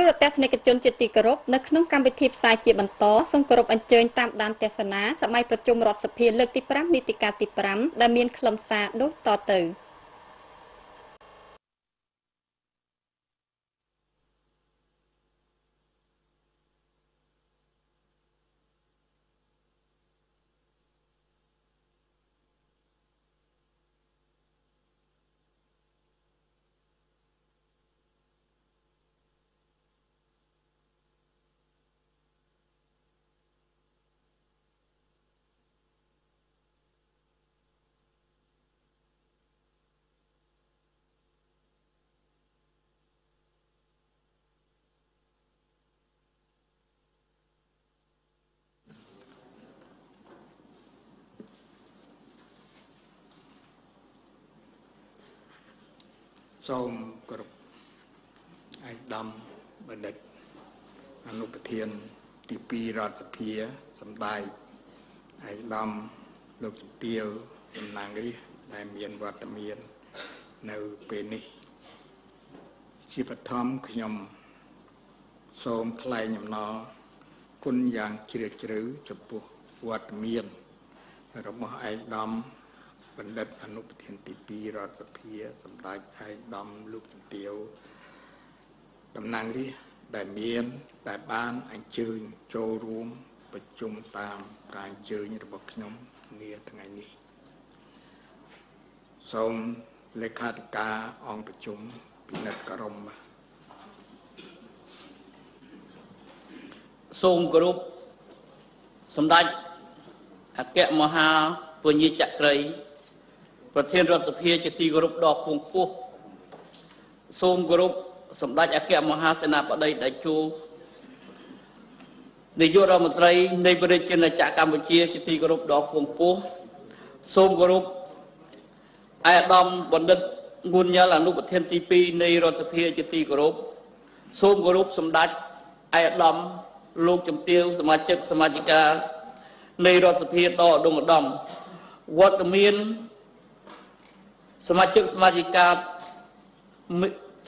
ទូរទស្សនិកជនជាទីគោរពនៅក្នុងកម្មវិធីផ្សាយជាបន្តសូមគោរពអញ្ជើញតាមដានទស្សនាសម័យប្រជុំរដ្ឋសភាលើកទី5នីតិកាលទី5ដែលមានខ្លឹមសារដូចតទៅ។ សូមគោរពឯកឧត្តមបណ្ឌិតអនុប្រធានទី2រដ្ឋសភាសម្ដេចឯកឧត្តមលោកជំទាវតំណាងរាស្ត្រដែលមានវត្តមាននៅពេលនេះ ជាបឋមខ្ញុំ សូមថ្លែងអំណរគុណយ៉ាងជ្រាលជ្រៅចំពោះវត្តមានរបស់ឯកឧត្តម បណ្ឌិតអនុប្រធានទី2រដ្ឋសភាសម្ដេចឯកឧត្តមលោកជំទាវតំណាងរាស្ត្រដែលមានតែបានអញ្ជើញចូលរួមប្រជុំតាមការអញ្ជើញរបស់ខ្ញុំនាថ្ងៃនេះសូមលេខាធិការអង្គប្រជុំពិនិត្យក្រមសូមគោរពសម្ដេចអគ្គមហាពញាចក្រី ប្រធានរដ្ឋសភាជាទីគោរពដ៏ខ្ពង់ខ្ពស់សូមគោរពសម្ដេចអគ្គមហាសេនាបតីតេជោនាយករដ្ឋមន្ត្រីនៃប្រជាជាតិកម្ពុជាជាទីគោរពដ៏ខ្ពង់ខ្ពស់សូមគោរពអាយដាមបណ្ឌិតងួនញ៉ាល់អនុប្រធានទី2នៃរដ្ឋសភាជាទីគោរពសូមគោរពសម្ដេចអាយដាមលោកជំទាវសមាជិកសមាជិកានៃរដ្ឋសភាដ៏ឧត្តមឧត្តមវត្តមាន សមាជិកសមាជិកា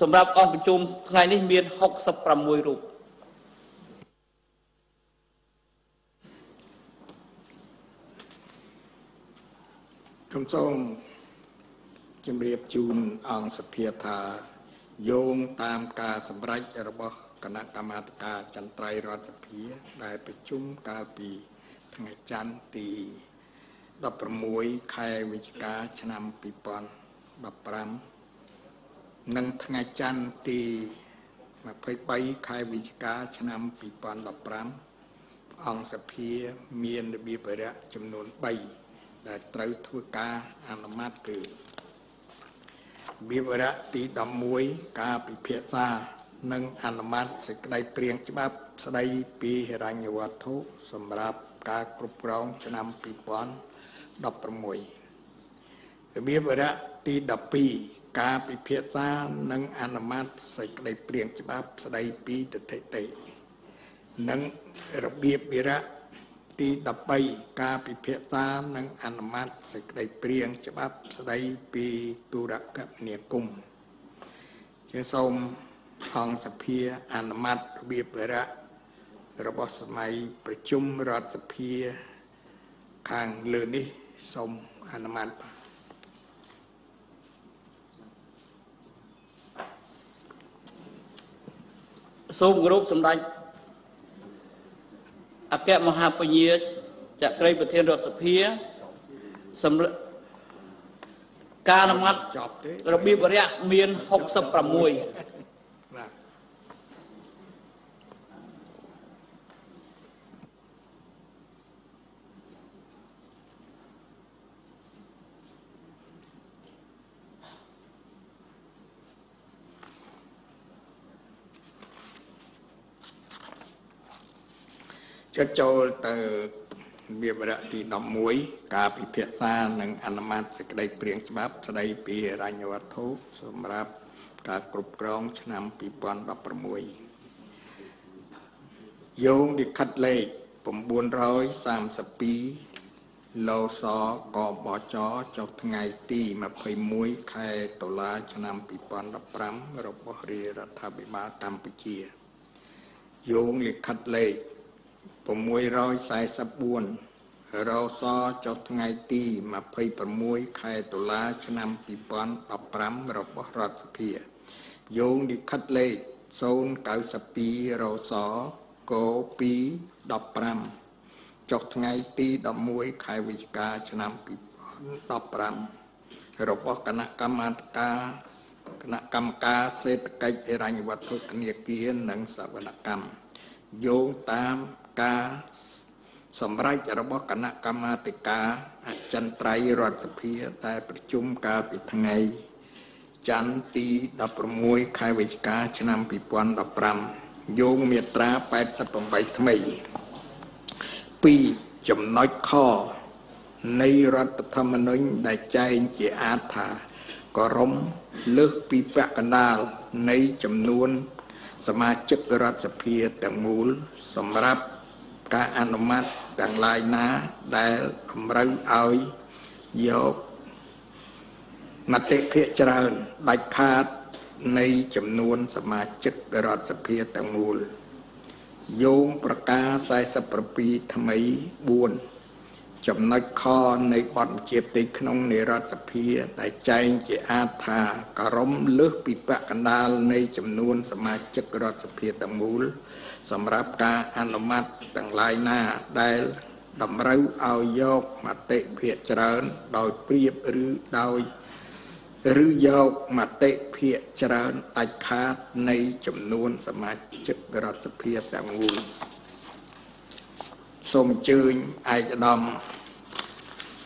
សម្រាប់អង្គប្រជុំថ្ងៃនេះមាន66រូបខ្ញុំសូមជម្រាបជូនអង្គសភាថាយោងតាមការសម្រេចរបស់គណៈកម្មាធិការចន្ទ្រៃរដ្ឋសភាដែលប្រជុំកាលពីថ្ងៃច័ន្ទទី16ខែវិច្ឆិកាឆ្នាំ2000 15និងថ្ងៃច័ន្ទទី23ខែវិច្ឆិកាឆ្នាំ2015អង្គសភាមានរបៀបវរៈចំនួន3ដែលត្រូវធ្វើការអនុម័តគឺរបៀបវរៈទី11ការពិភាក្សានិងអនុម័តសេចក្តីព្រៀងច្បាប់ស្តីពីហិរញ្ញវត្ថុសម្រាប់ការគ្រប់គ្រងឆ្នាំ2016 របៀបវរៈទី12ការពិភាក្សានិងអនុម័តសេចក្តីព្រាងច្បាប់ស្តីពីទិដ្ឋិនិងរបៀបវិរៈទី13ការពិភាក្សានិងអនុម័តសេចក្តីព្រៀងច្បាប់ស្តីពីទុរគមនាគមន៍ជាសូមអង្គសភាអនុម័តរបៀបវិរៈរបស់សម័យប្រជុំរដ្ឋសភាខាងលើនេះសូមអនុម័តបាទ សូមគោរពសម្ដេចអគ្គមហាពញាចក្រីប្រធានរដ្ឋសភាសម្រាប់ការអនុម័តចប់ទេរបៀបរយៈមាន66 ចុចចូលទៅវាវរៈទី11ការពិភាក្សានិងអនុម័តសេចក្តីព្រៀងច្បាប់ស្តីពីរញ្ញវត្ថុសម្រាប់ការគ្រប់គ្រងឆ្នាំ2016យោងលិខិតលេខ932លោសកបចចុះថ្ងៃទី21ខែតុលាឆ្នាំ2015របស់រាជរដ្ឋាភិបាលកម្ពុជាយោងលិខិតលេខ 644រសចុះថ្ងៃទី26ខែតុលា ឆ្នាំ2015របស់រដ្ឋសភាយោងលិខិតលេខ092រសក215ចុះថ្ងៃទី11ខែវិច្ឆិកាឆ្នាំ2015របស់គណៈកម្មាធិការគណៈកម្មការសេដ្ឋកិច្ចហិរញ្ញវត្ថុធនាគារនិងសវនកម្មយោងតាម ការសម្រេចរបស់គណៈកម្មាធិការអចិន្ត្រៃយ៍រដ្ឋសភាតែប្រជុំកាលពីថ្ងៃច័ន្ទទី16ខែវិច្ឆិកាឆ្នាំ2015យោងមាត្រា88ថ្មី2ចំណុចខនៃរដ្ឋធម្មនុញ្ញដែលចែងជាអាតថាក៏រំលើសពីពាក់កណ្ដាលនៃចំនួនសមាជិករដ្ឋសភាទាំងមូលសម្រាប់ ការអនុម័តទាំងឡាយណាដែលតម្រូវឲ្យយកមតិភាគច្រើនដាច់ខាតនៃចំនួនសមាជិករដ្ឋសភាទាំងមូលយោងប្រកាស47ថ្មី4ចំណុចខនៃបទបញ្ជាផ្ទៃក្នុងនៃរដ្ឋសភាដែលចែងជាអាថាការំលើសពីបកកណ្ដាលនៃចំនួនសមាជិករដ្ឋសភាទាំងមូល សម្រាប់ការអនុម័តទាំងឡាយណាដែលតម្រូវឲ្យយកមតិភាគច្រើនដោយព្រៀបឬដោយឬយកមតិភាគច្រើនដាច់ខាតនៃចំនួនសមាជិករដ្ឋសភាទាំងមូលសូមអញ្ជើញឯកឧត្តម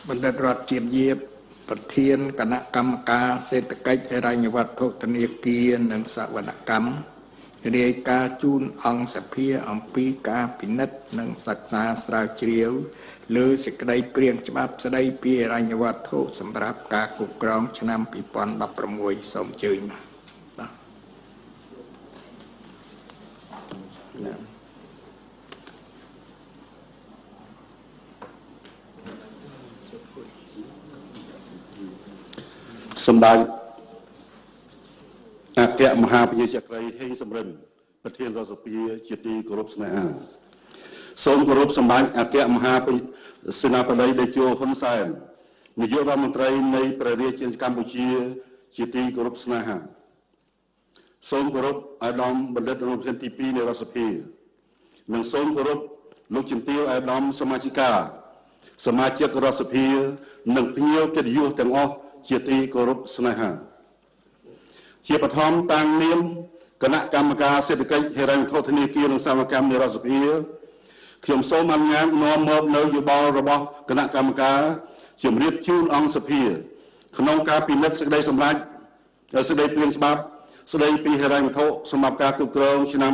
បណ្ឌិតរដ្ឋជាយាបប្រធានគណៈកម្មការសេដ្ឋកិច្ចហិរញ្ញវត្ថុធនាគារនិងសវនកម្ម រាយការណ៍ជូនអង្គសភាអំពីការពិនិត្យនិងសិក្សាស្រាវជ្រាវលើសេចក្តីព្រៀងច្បាប់ស្តីពីអរញ្ញវត្ថុសម្រាប់ការគ្រប់គ្រងឆ្នាំ2016សូមអញ្ជើញបាទសម្ដេច អគ្គមហាពញាចក្រីហេងសំរិនប្រធានរដ្ឋសភាជាទីគោរពស្នេហាសូមគោរពសម្ដេចអគ្គមហាសេនាបតីតេជោហ៊ុនសែននាយករដ្ឋមន្ត្រីនៃព្រះរាជាកម្ពុជា ជាទីគោរពស្នេហាសូមគោរពអាដាមបណ្ឌិតរដ្ឋាភិបាលទី2នៃរដ្ឋសភានិងសូមគោរពលោកជំទាវអាដាមសមាជិកាសមាជិករដ្ឋសភា និងភ្ញៀវកិត្តិយសទាំងអស់ជាទីគោរពស្នេហា ជាបឋមតាំងនាមគណៈកម្មការសេដ្ឋកិច្ចហិរញ្ញវត្ថុធនាគារនិងសកម្មកម្មនៃរដ្ឋសភាខ្ញុំសូមអនុញ្ញាតនាំមកនៅយោបល់របស់គណៈកម្មការជំរាបជូនអង្គសភា ក្នុងការពិនិត្យសេចក្តីសម្រេចសេចក្តីព្រាងច្បាប់ស្តីពីហិរញ្ញវត្ថុសម្រាប់ការគ្រប់គ្រងឆ្នាំ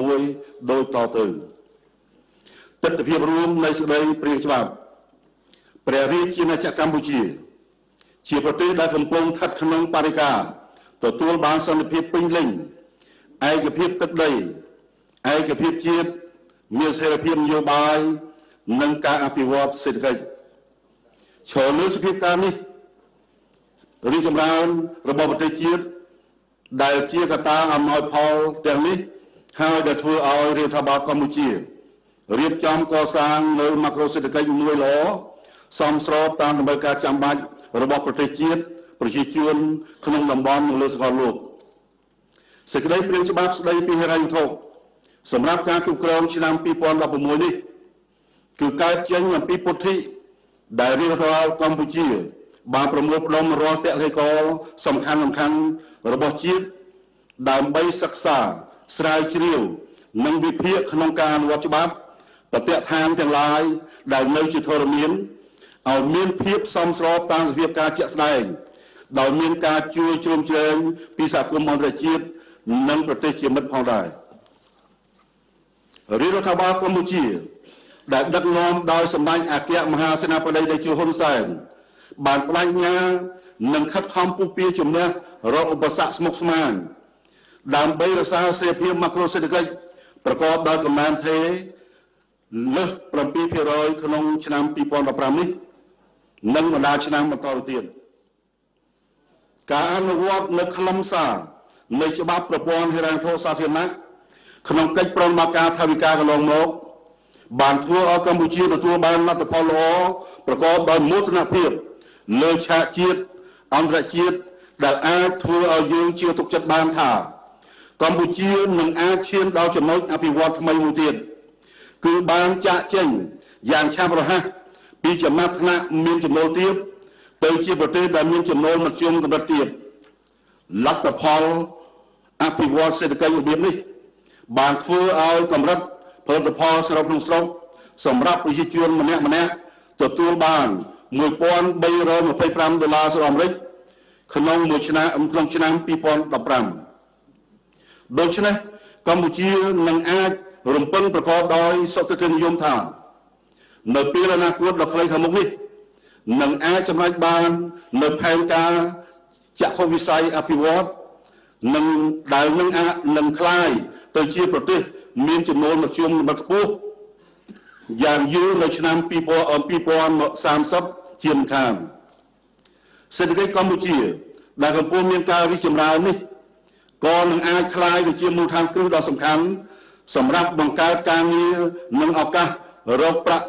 2016ដូចតទៅទស្សនវិជ្ជារួមនៃសេចក្តីព្រាងច្បាប់ព្រះរាជាណាចក្រកម្ពុជា ជាប្រទេសដែលកំពុងស្ថិតក្នុងបរិយាកាស ទទួលបានសន្តិភាពពេញលេញឯកភាពទឹកដីឯកភាពជាតិមានស្ថិរភាពនយោបាយនិងការអភិវឌ្ឍសេដ្ឋកិច្ចឈរលើសភាពការនេះរីកចម្រើនរបស់ប្រទេសជាតិដែលជាកត្តាអំណោយផលទាំងនេះហើយដែលធ្វើឲ្យរដ្ឋាភិបាលកម្ពុជារៀបចំកសាងនៅម៉ាក្រូសេដ្ឋកិច្ចមួយល្អសមស្របតាមតម្រូវការចាំបាច់របស់ប្រទេសជាតិ ប្រជាជនក្នុងតំបន់និងលើសកលលោកសេចក្តីព្រាងច្បាប់ស្តីពីហិរញ្ញវត្ថុសម្រាប់ការគ្រប់គ្រងឆ្នាំ2016នេះគឺកើតចេញអំពីពុទ្ធិដែលរដ្ឋបាលកម្ពុជា បានប្រមូលផ្ដុំរាល់តេកលសំខាន់សំខាន់របស់ជាតិដើម្បីសិក្សាស្រាវជ្រាវនិងវិភាគក្នុងការអនុវត្តច្បាប់ប្រតិឋានទាំងឡាយដែលនៅជាធរមានឲ្យមានភាពសមស្របតាមសភាពការជាក់ស្ដែង ដោយមានការជួយជ្រោមជ្រែងពីសហគមន៍អន្តរជាតិនិងប្រទេសជាមិត្តផងដែររាជរដ្ឋាភិបាលកម្ពុជា ដែលដឹកនាំដោយសម្ដេចអគ្គមហាសេនាបតីតេជោហ៊ុនសែនបានបដិញ្ញានិងខិតខំពុះពៀជំនះរកឧបសគ្គស្មុគស្មាញដើម្បីរក្សាស្ថិរភាពម៉ាក្រូសេដ្ឋកិច្ចប្រកបដោយកំណើនថេរលើស7%ក្នុងឆ្នាំ2015នេះនិងបណ្ដាឆ្នាំបន្តទៅទៀត ការអនុវត្តនៅខ្លឹមសារនៃច្បាប់ប្រព័ន្ធហិរញ្ញវត្ថុសាធារណៈក្នុងកិច្ចប្រតិបត្តិការថាវិការកន្លងមកបានធ្វើឲ្យកម្ពុជាទទួលបានលទ្ធផលល្អប្រកបដោយមោទនភាពលើឆាកជាតិអន្តរជាតិដែលអាចធ្វើឲ្យយើងជឿទុកចិត្តបានថា កម្ពុជានឹងអាចឈានដល់ចំណុចអភិវឌ្ឍថ្មីមួយទៀតគឺបានចាក់ចេញយ៉ាងឆាប់រហ័សពីចំណាត់ថ្នាក់មានចំណូលទាប ទៅជាប្រទេសដែលមានចំណូលមធ្យមកម្រិតទាបលទ្ធផលអភិវឌ្ឍសេដ្ឋកិច្ចរបៀបនេះបានធ្វើឲ្យកម្រិតផលិតផលសរុបក្នុងស្រុកសម្រាប់ប្រជាជនម្នាក់ម្នាក់ទទួលបាន1325ដុល្លារសហរដ្ឋអាមេរិកក្នុងមួយឆ្នាំក្នុងឆ្នាំ2015ដូច្នេះកម្ពុជានឹងអាចរំពឹងប្រកបដោយសុខភាពនិយមថា នៅពេលអនាគតដ៏ខ្លីខាងមុខនេះ នឹងអាចសម្រេចបាននៅផែនការចក្ខុវិស័យអភិវឌ្ឍនឹងដែលនឹងអាចនឹងคลายទៅជាប្រទេសមានចំនួនមធ្យមកម្រិតខ្ពស់យ៉ាងយូរនៅឆ្នាំ2030ជាមិនខានសេដ្ឋកិច្ចកម្ពុជាដែលកំពុងមានការរីកចម្រើននេះក៏នឹងអាចคลายទៅជាមូលដ្ឋានគ្រឹះដ៏សំខាន់សម្រាប់បង្កើតការងារនិងឱកាសរកប្រាក់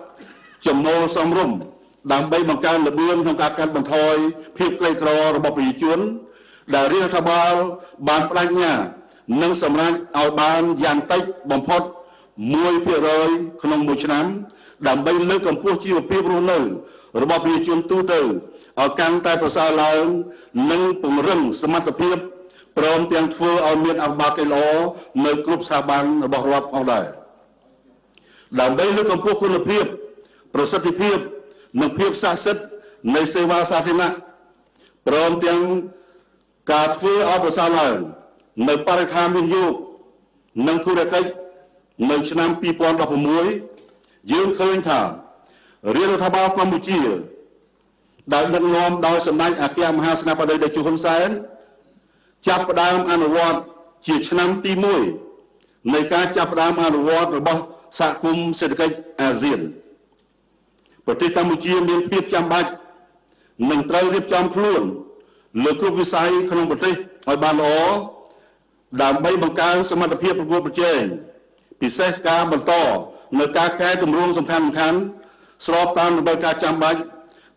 ចំណូលសមរម្យ ដើម្បីបង្កើនល្បឿនក្នុងការកាត់បន្ថយភាពក្រីក្ររបស់ប្រជាជន ដែលរដ្ឋបាលបានបដិញ្ញានិងសម្រេចឲ្យបានយ៉ាងតិចបំផុត1%ក្នុងមួយឆ្នាំ ដើម្បីលើកកម្ពស់ជីវភាពរស់នៅ របស់ប្រជាជនទូទៅឲ្យកាន់តែប្រសើរឡើង និងពង្រឹងសមត្ថភាពព្រមទាំងធ្វើឲ្យមានអភិបាលកិច្ចល្អនៅគ្រប់ស្ថាប័នរបស់រដ្ឋផងដែរដើម្បីលើកកម្ពស់គុណភាព ប្រសិទ្ធភាព និងភាពស័ក្តិសិទ្ធិនៃសេវាសាធារណៈព្រមទាំងការធ្វើឲ្យប្រសើរឡើងនៅបរិស្ថានវិនិយោគនិងធុរកិច្ចនៅឆ្នាំ2016យើងឃើញថារាជរដ្ឋាភិបាលកម្ពុជាដែលដឹកនាំដោយសម្ដេចអគ្គមហាសេនាបតីតេជោហ៊ុនសែនចាប់ផ្ដើមអនុវត្តជាឆ្នាំទី1នៃការចាប់ផ្ដើមអនុវត្តរបស់សហគមន៍សេដ្ឋកិច្ចអាស៊ាន ប្រទេសកម្ពុជាមានភាពចាំបាច់នឹងត្រូវរៀបចំខ្លួនលើគ្រប់វិស័យក្នុងប្រទេសឲ្យបានល្អដើម្បីបង្កើនសមត្ថភាពប្រកួតប្រជែងពិសេសការបន្តនៅការកែតម្រង់សំខាន់សំខាន់ស្របតាមតម្រូវការចាំបាច់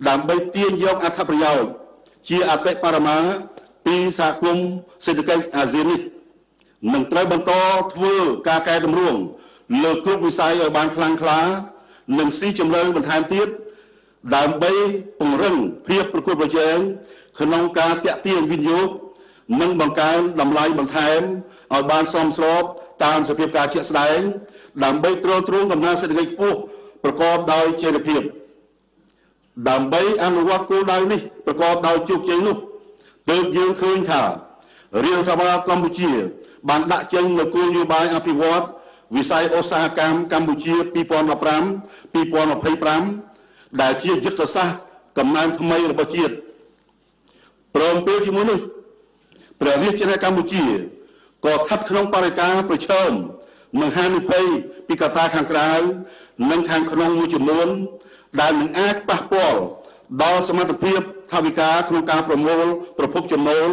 ដើម្បីទាញយកអត្ថប្រយោជន៍ជាអតិបរមាពីសហគមន៍សេដ្ឋកិច្ចអាស៊ាននេះនឹងត្រូវបន្តធ្វើការកែតម្រង់លើគ្រប់វិស័យឲ្យបានខ្លាំងក្លា និងស៊ីជម្រៅបន្ថែមទៀតដើម្បីពង្រឹងភាពប្រកួតប្រជែងក្នុងការតាក់ទាញវិនិយោគនិងបង្កើនតម្លៃបន្ថែមឲ្យបានសមស្របតាមសភាពការជាក់ស្ដែងដើម្បីទ្រទ្រង់កំណើនសេដ្ឋកិច្ចខ្ពស់ប្រកបដោយចីរភាពដើម្បីអនុវត្តគោលដៅនេះប្រកបដោយជោគជ័យនោះទើបយើងឃើញថារាជរដ្ឋាភិបាលកម្ពុជា បានដាក់ចេញនូវគោលនយោបាយអភិវឌ្ឍ វិស័យឧស្សាហកម្មកម្ពុជា2015-2025ដែលជាយុទ្ធសាស្ត្រកំណើនថ្មីរបស់ជាតិព្រមពេលជាមួយនោះព្រះរាជាណាចក្រកម្ពុជាក៏ស្ថិតក្នុងបរិការប្រឈមនឹងហានិភ័យពីកត្តាខាងក្រៅនិងខាងក្នុងមួយចំនួន ដែលនឹងអាចប៉ះពាល់ដល់សមត្ថភាពថាវិការក្នុងការប្រមូលប្រភពចំណូល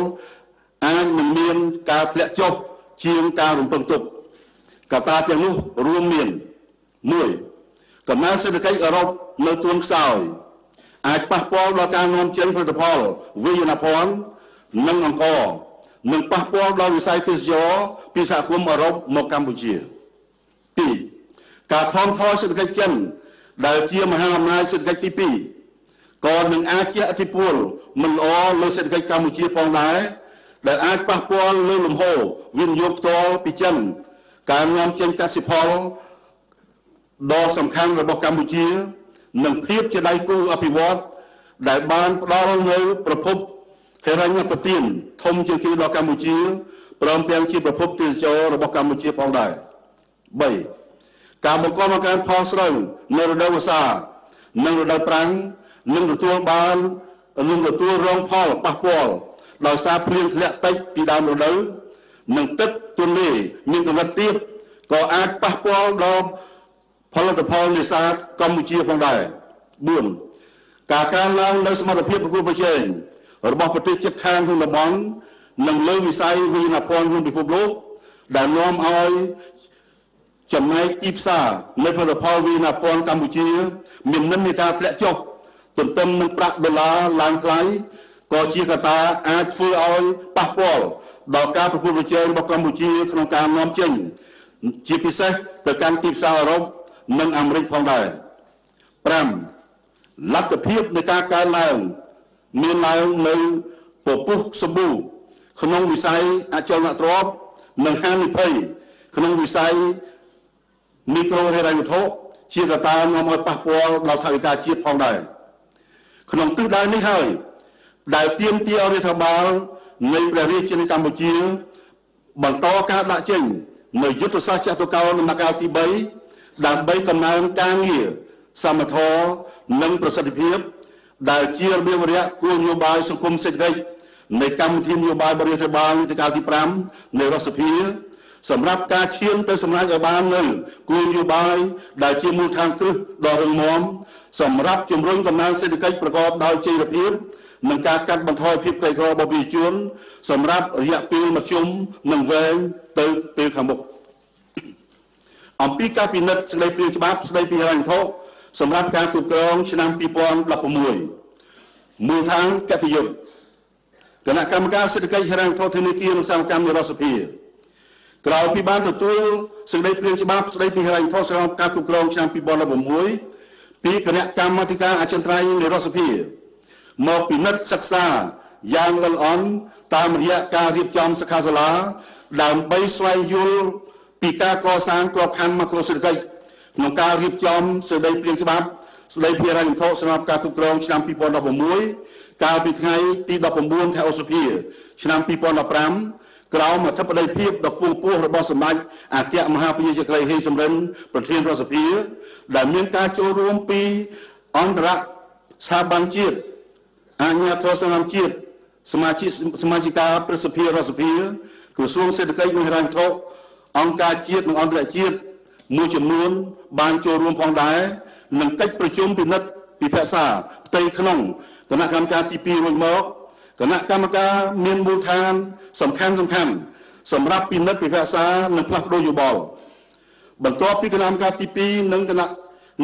អាចនឹងមានការធ្លាក់ចុះជាងការរំពឹងទុក កត្តាទាំងនោះរួមមាន1កំណើនសេដ្ឋកិច្ចអឺរ៉ុបនៅទួនខ្សោយអាចប៉ះពាល់ដល់ការនាំចេញផលិតផលវិញ្ញាណភ័ណ្ឌនិងអង្គនិងប៉ះពាល់ដល់វិស័យទេសចរពីសហគមន៍អឺរ៉ុបមកកម្ពុជា2ការថមថយសេដ្ឋកិច្ចចិនដែលជាមហាអំណាចសេដ្ឋកិច្ចទី2ក៏នឹងអាចជះឥទ្ធិពលមិនល្អលើសេដ្ឋកិច្ចកម្ពុជាផងដែរដែលអាចប៉ះពាល់លើលំហូរវិនិយោគផ្ទាល់ពីចិន ការនាំចេញកសិផលដ៏សំខាន់របស់កម្ពុជា និងភាពជាដៃគូអភិវឌ្ឍដែលបានផ្ដល់នូវប្រភពហិរញ្ញប្បទានធំជាងគេដល់កម្ពុជាព្រមទាំងជាប្រភពទេសចររបស់កម្ពុជាផងដែរ3ការបង្កបង្កើនផលស្រូវនៅរដូវវស្សានិងរដូវប្រាំងនឹងទទួលបាននឹងទទួលរងផលប៉ះពាល់ដោយសារភ្លៀងធ្លាក់តិចពីដើមរដូវ និងទឹកទន្លេមានកម្រិតទាបក៏អាចប៉ះពាល់ដល់ផលិតផលនេសាទកម្ពុជាផងដែរ4ការកើនឡើងនៅសមត្ថភាពប្រកួតប្រជែងរបស់ប្រទេសជិតខាងក្នុងតំបន់និងលើវិស័យវិញ្ញាណភ័ណ្ឌក្នុងពិភពលោកដែលនាំឲ្យចំណែកទីផ្សារនៃផលិតផលវីណាភ័ណ្ឌកម្ពុជា មាននិន្នាការធ្លាក់ចុះទន្ទឹមនឹងប្រាក់ដុល្លារឡើងថ្លៃក៏ជាកត្តាអាចធ្វើឲ្យប៉ះពាល់ ដល់ការប្រកួតប្រជែងរបស់កម្ពុជាក្នុងការនាំចេញជាពិសេសទៅកាន់ទីផ្សារអឺរ៉ុបនិងអាមេរិកផងដែរ5លទ្ធភាពនៃការកើនឡើងមានឡើងនៅពពុះសម្បូរក្នុងវិស័យអចលនទ្រព្យនិងហានិភ័យក្នុងវិស័យមីក្រូហិរញ្ញវត្ថុជាកត្តានាំឲ្យប៉ះពាល់ដល់ថវិកាជាតិផងដែរក្នុងទិសដៅនេះហើយដែលទាមទាររដ្ឋបាល នៃព្រះរាជាណាចក្រកម្ពុជា បន្តការដាក់ចេញនៅយុទ្ធសាស្ត្រចតុកោណដំណាក់កាលទី3ដើម្បីកំណើនការងារសមធម៌និងប្រសិទ្ធភាព ដែលជារបៀបវរៈគោលនយោបាយសង្គមសេដ្ឋកិច្ចនៃកម្មវិធីនយោបាយបរិយាបាលនីតិកាលទី5នៃរដ្ឋសភាសម្រាប់ការឈានទៅសម្រេចឲ្យបាននៅគោលនយោបាយដែលជាមូលដ្ឋានគ្រឹះដ៏រឹងមាំសម្រាប់ជំរុញកំណើនសេដ្ឋកិច្ចប្រកបដោយចីរភាព និងការកាត់បន្ថយភាពក្រីក្ររបស់ប្រជាជនសម្រាប់រយៈពេលមធ្យមនិងវែងទៅពេលខាងមុខអំពីការពិនិត្យសេចក្តីព្រាងច្បាប់ស្តីពីហិរញ្ញវត្ថុសម្រាប់ការគ្រប់គ្រងឆ្នាំ2016មូលដ្ឋានកតិយុត្តគណៈកម្មការសេដ្ឋកិច្ចហិរញ្ញវត្ថុធនាគារនិងសកម្មកម្មរដ្ឋសភាក្រោយពីបានទទួលសេចក្តីព្រាងច្បាប់ស្តីពីហិរញ្ញវត្ថុសម្រាប់ការគ្រប់គ្រងឆ្នាំ2016ពីគណៈកម្មាធិការអចិន្ត្រៃយ៍នៃរដ្ឋសភា មកពិនិត្យសិក្សាយ៉ាងល្អិតល្អន់តាមរយៈការរៀបចំសិក្ខាសាលា ដើម្បីស្វែងយល់ពីការកសាងក្របខ័ណ្ឌម៉ាក្រូសេដ្ឋកិច្ចក្នុងការរៀបចំសេចក្តីព្រាងច្បាប់ស្តីពីរញ្ញវត្ថុសម្រាប់ការគ្រប់គ្រងឆ្នាំ2016កាលពីថ្ងៃទី19ខែឧសភាឆ្នាំ2015ក្រោមអធិបតីភាពដ៏ខ្ពង់ខ្ពស់របស់សម្ដេចអគ្គមហាពញាចក្រីហេសំរិនប្រធានរដ្ឋសភាដែលមានការចូលរួមពីអន្តរស្ថាប័នជាតិ អាជ្ញាធរសង្គមជាតិសមាជិកសមាជិកាប្រសិទ្ធិរដ្ឋសភាក្រសួងសេដ្ឋកិច្ចនិងហិរញ្ញវត្ថុអង្គការជាតិនិងអន្តរជាតិមួយចំនួន បានចូលរួមផងដែរនឹងកិច្ចប្រជុំពិនិត្យពិភាក្សាផ្ទៃក្នុងគណៈកម្មការទី2រួចមកគណៈកម្មការមានមូលដ្ឋានសំខាន់សំខាន់សម្រាប់ពិនិត្យពិភាក្សានិងផ្លាស់ប្ដូរយោបល់បន្ទាប់ពីគណៈកម្មការទី2និងគណៈ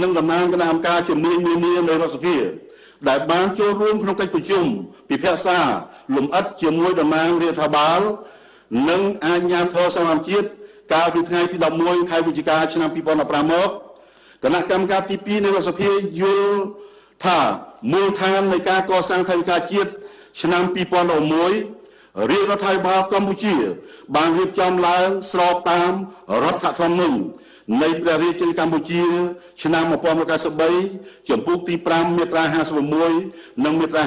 និងតំណាងគណៈកម្មការជំនាញនានានៃរដ្ឋសភា ដែលបានចូលរួមក្នុងកិច្ចប្រជុំពិភាក្សាលំអិតជាមួយតំណាងរដ្ឋាភិបាលនិងអាជ្ញាធរសហរដ្ឋជាតិកាលពីថ្ងៃទី11ខែវិច្ឆិកាឆ្នាំ2015មកគណៈកម្មការទី2នៃរដ្ឋសភាយល់ថាមូលដ្ឋាននៃការកសាងថវិកាជាតិឆ្នាំ2011រាជរដ្ឋាភិបាលកម្ពុជា បានរៀបចំឡើងស្របតាមរដ្ឋធម្មនុញ្ញ នៃព្រះរាជាណាចក្រកម្ពុជាឆ្នាំ1993ចំពុកទី5មាត្រា56និងមាត្រា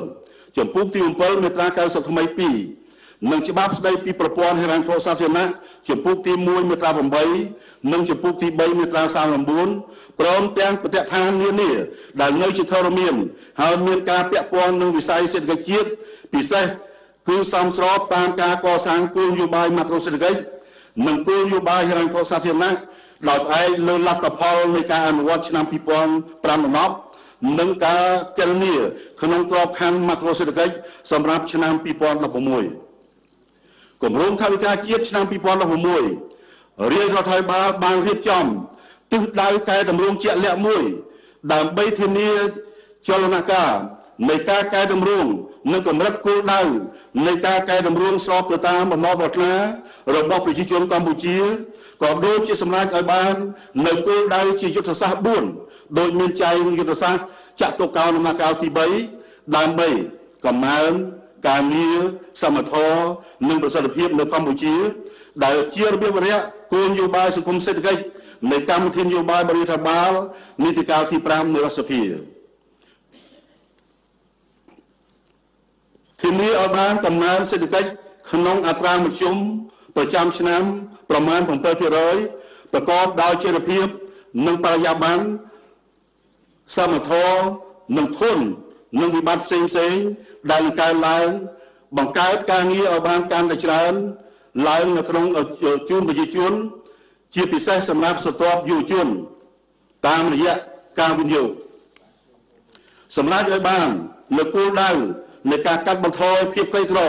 57ចំពុកទី7មាត្រា90ថ្មី2និងច្បាប់ស្តីពីប្រព័ន្ធហិរញ្ញវត្ថុសាធារណៈចំពុកទី1មាត្រា8និងចំពុកទី3មាត្រា39ព្រមទាំងប្រតិឋាននានាដែលនៅជាធរមានហើយមានការពាក់ព័ន្ធនឹងវិស័យសេដ្ឋកិច្ចជាតិពិសេសគឺសំស្របតាមការកសាងគោលនយោបាយម៉ាក្រូសេដ្ឋកិច្ចនិងគោលនយោបាយហិរញ្ញវត្ថុសាធារណៈ ដោយផ្អែកលើលទ្ធផលនៃការអនុវត្តឆ្នាំ2015និងការកលនីក្នុងក្របខ័ណ្ឌម៉ាក្រូសេដ្ឋកិច្ចសម្រាប់ឆ្នាំ2016គម្រោងថវិកាជាតិឆ្នាំ2016រាជរដ្ឋាភិបាលបានរៀបចំទិសដៅកែតម្រង់ជាក់លាក់មួយ ដើម្បីធានាចលនាការនៃការកែតម្រង់និងកម្រិតគោលដៅនៃការកែតម្រង់ស្របទៅតាមបំណងប្រាថ្នារបស់ប្រជាជនកម្ពុជា ក៏ដូចជាសម្រេចឲ្យបាននៅគោលដៅជាយុទ្ធសាស្ត្រ4ដោយមានចែងយុទ្ធសាស្ត្រចតុកោណកាលទី3ដើម្បីកំណើនការងារសមធម៌និងប្រសិទ្ធភាពនៅកម្ពុជា ដែលជារបៀបរយៈគោលនយោបាយសង្គមសេដ្ឋកិច្ចនៃកម្មវិធីនយោបាយបរិយាកាសបាលនីតិកាលទី5នៃរដ្ឋសភាធានាឲ្យបានកំណើនសេដ្ឋកិច្ចក្នុងអត្រាមធ្យម ប្រចាំឆ្នាំប្រមាណ7%ប្រកបដោយចីរភាពនិងបរិយាបន្នសមធម៌និងធន់និងវិបត្តិផ្សេងផ្សេងដែលកើនឡើងបង្កើតការងារឲ្យបានកាន់តែច្រើនឡើងនៅក្នុងជូនប្រជាជន ជាពិសេសសម្រាប់ស្ទាប់យុវជន តាមរយៈការវិនិយោគសម្រាប់ឲ្យបាននៅគោលដៅនៃការកាត់បន្ថយភាពក្រីក្រ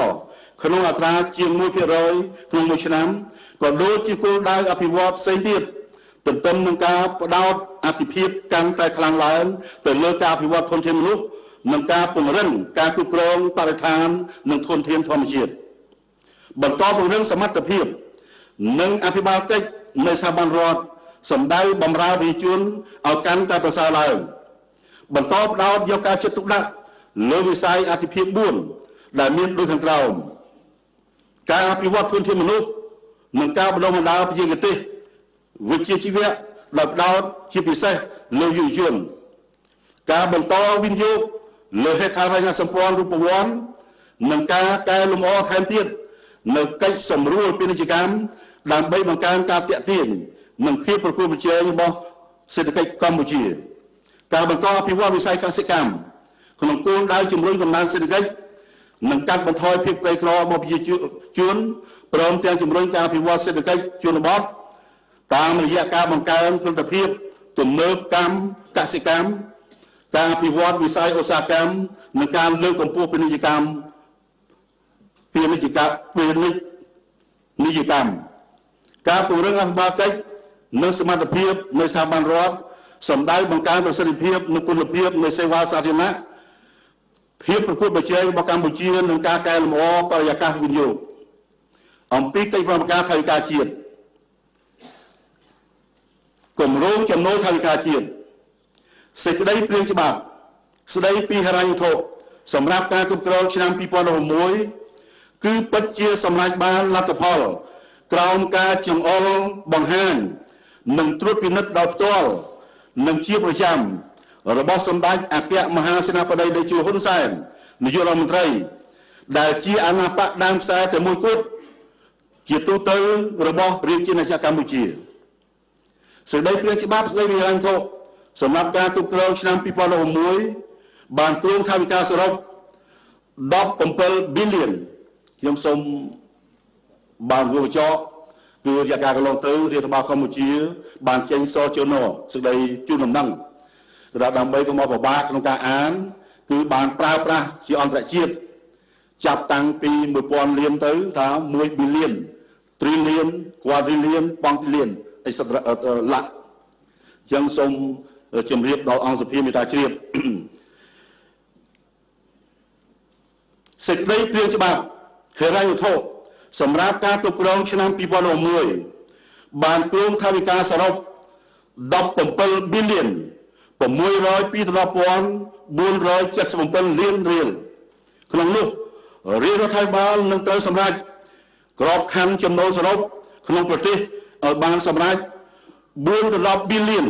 ក្នុងអត្រាជាង1%ក្នុងមួយឆ្នាំក៏ដូចជាគោលដៅអភិវឌ្ឍផ្សេងទៀតទន្ទឹមនឹងការបដោតអតិភិបកាន់តែខ្លាំងឡើងទៅលើការអភិវឌ្ឍធនធានមនុស្សនិងការពង្រឹងការគ្រប់គ្រងបរិស្ថាននិងធនធានធម្មជាតិបន្តពង្រឹងសមត្ថភាព និងអភិបាលកិច្ចនៃស្ថាប័នរដ្ឋសម្ដៅបម្រើប្រជាជនឲ្យកាន់តែប្រសើរឡើងបន្តផ្ដោតយកការចិត្តទុកដាក់លើវិស័យអធិភាព4ដែលមានដូចខាងក្រោម ការអភិវឌ្ឍធនធានមនុស្សនិងការបណ្ដុះបណ្ដាលបច្ចេកទេសវិជ្ជាជីវៈដោយផ្ដោតជាពិសេសលើយុវជនការបន្តវិនិយោគលើហេដ្ឋារចនាសម្ព័ន្ធរូបវន្តនិងការកែលម្អថែមទៀតនៅកិច្ចសម្រួលពាណិជ្ជកម្មដើម្បីបង្កើនការតាក់ទាញនិងភាពប្រកួតប្រជែងរបស់សេដ្ឋកិច្ចកម្ពុជា ការបន្តអភិវឌ្ឍវិស័យកសិកម្មក្នុងគោលដៅជំរុញកំណើនសេដ្ឋកិច្ច និងកាត់បន្ថយភាពក្រីក្ររបស់ប្រជាជនព្រមទាំងជំរុញការអភិវឌ្ឍសេដ្ឋកិច្ចជនបទតាមរយៈការបង្កើនផលិតភាពទំនើបកម្មកសិកម្មការអភិវឌ្ឍវិស័យឧស្សាហកម្មនិងការលើកកម្ពស់ពាណិជ្ជកម្មពាណិជ្ជកម្មពាណិជ្ជនិយកម្មការពង្រឹងអភិបាលកិច្ចនិងសមត្ថភាពនៃស្ថាប័នរដ្ឋសម្ដៅបង្កើនប្រសិទ្ធភាពនិងគុណភាពនៃសេវាសាធារណៈ ភាពប្រកួតប្រជែងរបស់កម្ពុជានិងការកែលម្អបរិយាកាសវិនិយោគអំពីកិច្ចព្រមព្រៀងថវិកាជាតិគម្រោងចំណូលថវិកាជាតិសេចក្តីព្រាងច្បាប់ស្តីពីហិរញ្ញវត្ថុសម្រាប់ការគ្រប់គ្រងឆ្នាំ2016គឺពិតជាសម្រេចបានលទ្ធផល ក្រោមការចង្អុលបង្ហាញនិងត្រួតពិនិត្យដោយផ្ទាល់និងជាប្រចាំ របស់សម្ដេចអគ្គមហាសេនាបតីតេជោហ៊ុនសែននាយករដ្ឋមន្ត្រី ដែលជាអាណាបកដើមខ្សែតែមួយគត់ជាទូទៅរបស់រាជាណាចក្រកម្ពុជាសេចក្តីព្រាងច្បាប់ស្តីពីហិរញ្ញវត្ថុសម្រាប់ការគ្រប់គ្រងឆ្នាំ2016បានគ្រោងថវិកាសរុប17 billion ខ្ញុំសូមបានវងចោគឺរយៈកាលកន្លងទៅរដ្ឋបាលកម្ពុជា បានចេញសជនសេចក្តីជូនដំណឹងសម្រាប់ ដើម្បីកុំឲ្យពិបាកក្នុងការអាន គឺបានប្រើប្រាស់ជាអន្តរជាតិចាប់តាំងពី1000លានទៅថា1 billion trillion quadrillion បងទីលានអីសត្វឡាក់អញ្ចឹងសូមជម្រាបដល់អង្គសភាមេតាជ្រាបសេចក្តីព្រាងច្បាប់ហេរញ្ញវត្ថុសម្រាប់ការគ្រប់គ្រងឆ្នាំ2011បានគ្រោងថវិកាសរុប17 billion 602.477លានរៀលក្នុងនោះរាជរដ្ឋាភិបាលនឹងត្រូវសម្រេចក្របខ័ណ្ឌចំណូលសរុបក្នុងប្រទេសឲ្យបានសម្រេច4.10 billion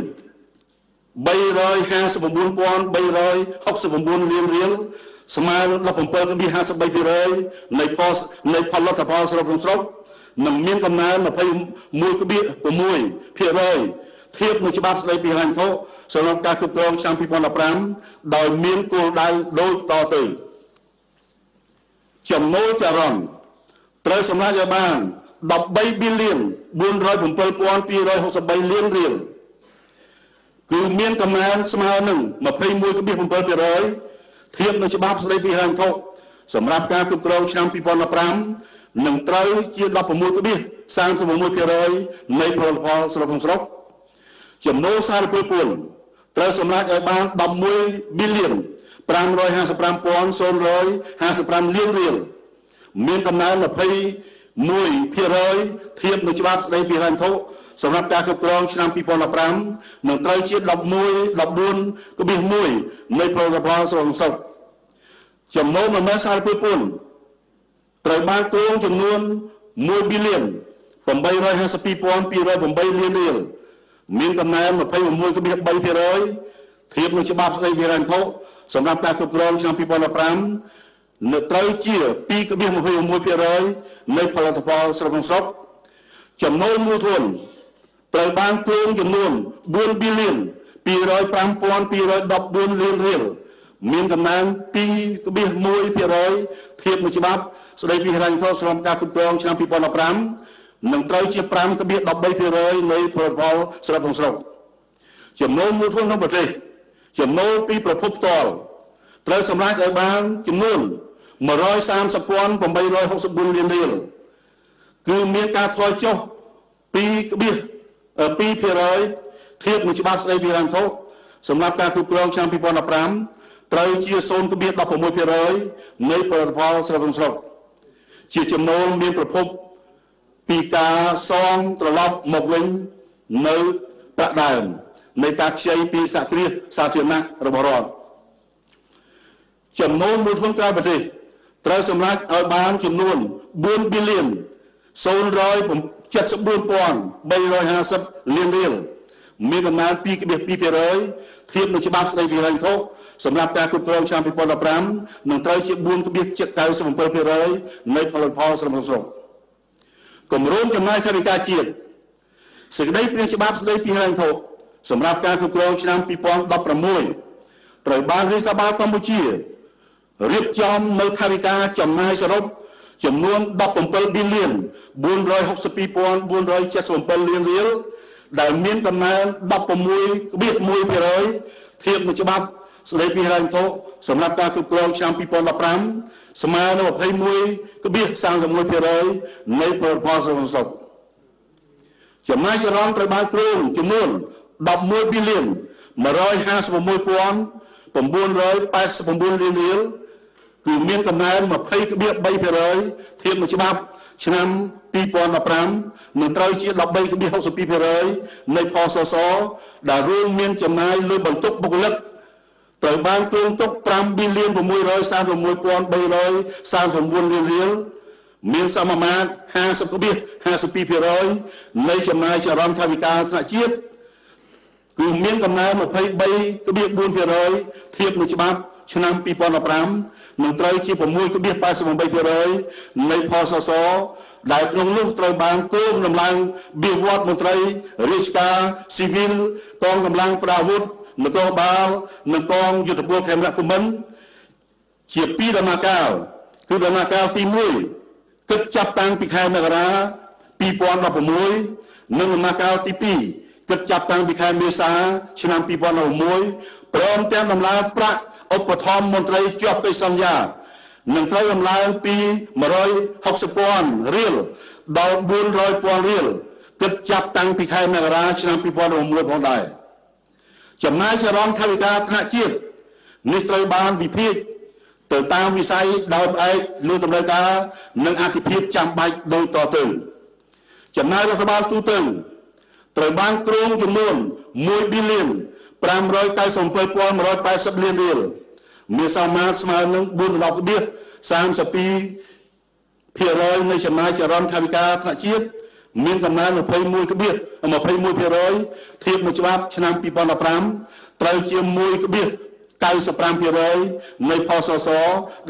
359,369លានរៀលស្មើនឹង17.53%នៃផលនៃផលិតផលសរុបក្នុងស្រុកនិងមានកំណើន21.6%ធៀបនឹងច្បាប់ស្តីពីហិរញ្ញវត្ថុ សម្រាប់ការគ្រប់គ្រងឆ្នាំ2015ដោយមានគោលដៅដូចតទៅចំណូលចរន្តត្រូវសម្រេចឲ្យបាន13 billion 407,263លានរៀលគឺមានកំណើនស្មើនឹង21.7%ធៀបនឹងច្បាប់ស្តីពីហិរញ្ញវត្ថុសម្រាប់ការគ្រប់គ្រងឆ្នាំ2015នឹងត្រូវជា16.36%នៃផលិតផលស្រុកក្នុងស្រុក ចំណូលសារពើពួនត្រូវសម្រេចឲ្យបាន11 billion 555,055លានរៀលមានកំណើន21%ធៀបនឹងច្បាប់ស្តីពីហិរញ្ញវត្ថុសម្រាប់ការគ្រប់គ្រងឆ្នាំ2015នឹងត្រូវជា11 14.1នៃផលិតផលស្រុកសុខចំណូលមិនមែនសារពើពួនត្រូវបានគ្រោងចំនួន1 billion 852,208លានរៀល មានកំណើន21.3%ធៀបនឹងច្បាប់ស្តីពីហិរញ្ញវត្ថុសម្រាប់ការគ្រប់គ្រងឆ្នាំ2015នៅត្រូវជា2.21%នៃផលិតផលស្រុកក្នុងស្រុកចំណូលមូលធនត្រូវបានគ្រោងចំនួន4 billion 205,214លានរៀលមានកំណើន2.1%ធៀបនឹងច្បាប់ស្តីពីហិរញ្ញវត្ថុសម្រាប់ការគ្រប់គ្រងឆ្នាំ2015 នឹងត្រូវជា5.13%នៃផលិតផលស្រុកក្នុងស្រុកចំណូលមូលធនក្នុងប្រទេសចំណូលពីប្រភពផ្ទាល់ត្រូវសម្រេចឲ្យបានចំនួន130,864លានរៀលគឺមានការថយចុះ2.9% 2%ធៀបនឹងច្បាប់ស្តីពីហិរញ្ញវត្ថុសម្រាប់ការគ្រប់គ្រងឆ្នាំ2015ត្រូវជា0.16%នៃផលិតផលស្រូវក្នុងស្រុកជាចំណូលមានប្រភព ពីការសងត្រឡប់មកវិញនៅប្រាក់ដើមនៃការខ្ចីពីសហគ្រាសសាធារណៈរបស់រដ្ឋចំណូលមូលធនក្រៅប្រទេសត្រូវសម្រេចឲ្យបានចំនួន4ប៊ីលាន074,350លានរៀលមានកំណើន2.2%ធៀបនឹងច្បាប់ស្តីពីហិរញ្ញវត្ថុសម្រាប់ការគ្រប់គ្រងឆ្នាំ2015នឹងត្រូវជា4.97%នៃផលិតផលស្រមស្រុក គម្រោងចំណាយថវិកាជាតិសេចក្តីព្រាងច្បាប់ស្តីពីហិរញ្ញវត្ថុសម្រាប់ការគ្រប់គ្រងឆ្នាំ2016ត្រូវបានរដ្ឋបាលកម្ពុជារៀបចំនៅថវិកាចំណាយសរុបចំនួន17ប៊ីលាន462,477លានរៀលដែលមានកំណើន16.1%ធៀបនឹងច្បាប់ស្តីពីហិរញ្ញវត្ថុសម្រាប់ការគ្រប់គ្រងឆ្នាំ2015 ស្មើនឹង21.31%នៃផលិតផលសន្តិសុខចំណាយចរន្តត្រូវបានគ្រោងចំនួន11ប៊ីលាន156,989លានរៀលគឺមានកំណើន20.3%ធៀបនឹងច្បាប់ឆ្នាំ2015នឹងត្រូវជា13.62%នៃផសសដែលរួមមានចំណាយលើបន្ទុកបុគ្គលិក ត្រូវបានគ្រោងទុក5ប៊ីលាន636,339លានរៀលមានសមាមាត្រ50.52%នៃចំណាយចរន្តថវិកាថ្នាក់ជាតិគឺមានកំណើន23.4%ធៀបនឹងច្បាប់ឆ្នាំ2015នឹងត្រូវជា6.88%នៃផសសដែលក្នុងនោះត្រូវបានគោលដំឡើងបៀវត្តមន្ត្រីរាជការស៊ីវិលកងកម្លាំងប្រដាប់អាវុធ នគរបាលនិងកងយុទ្ធពលខេមរៈភូមិន្ទជាពីរដំណាក់កាលគឺដំណាក់កាលទី1គិតចាប់តាំងពីខែមករា2016និងដំណាក់កាលទី2គិតចាប់តាំងពីខែមេសាឆ្នាំ2016ព្រមទាំងដំឡើងប្រាក់ឧបត្ថម្ភមន្ត្រីជាប់កិច្ចសន្យានឹងត្រូវដំឡើងពី160,000រៀលដល់400,000រៀលគិតចាប់តាំងពីខែមករាឆ្នាំ2016ផងដែរ ចំណាយចរន្តថវិកាថ្នាក់ជាតិនេះត្រូវបានវិភាគទៅតាមវិស័យដោយផ្អែកលើតម្រូវការនិងអតិភិបចាំបាច់ដូចតទៅចំណាយរដ្ឋបាលទូទៅត្រូវបានគ្រោងចំនួន1ប៊ីលាន597,180លានរៀលមានសមាមាត្រស្មើនឹង4.32ភាគរយនៃចំណាយចរន្តថវិកាថ្នាក់ជាតិ មានកំណើន21ក្បៀស21%ធៀបនឹងច្បាប់ឆ្នាំ2015ត្រូវជា1.95%នៃផសស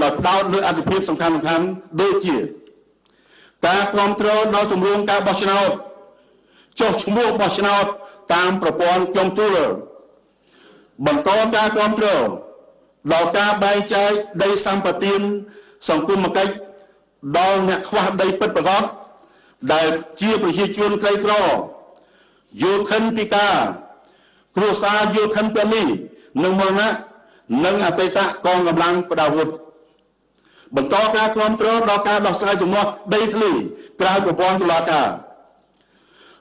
ដោយផ្ដោតលើអត្ថប្រយោជន៍សំខាន់ៗដូចជាការគ្រប់គ្រងដល់ទម្រង់ការបោះឆ្នោតចុះឈ្មោះបោះឆ្នោតតាមប្រព័ន្ធចំទូលបន្តការគ្រប់គ្រងដល់ការបែងចែកដីសម្បត្តិសង្គមគិច្ចដល់អ្នកខ្វះដីពិតប្រាកដ ដែលជាប្រជាជនក្រីក្រយោធិនពិការគ្រួសារយោធិនពលីនិងមរណៈនិងអតីតកងកម្លាំងប្រដាប់អាវុធបន្តការគ្រប់គ្រងដល់ការដោះស្រាយជំនាស់ដីធ្លីក្រៅប្រព័ន្ធតុលាការ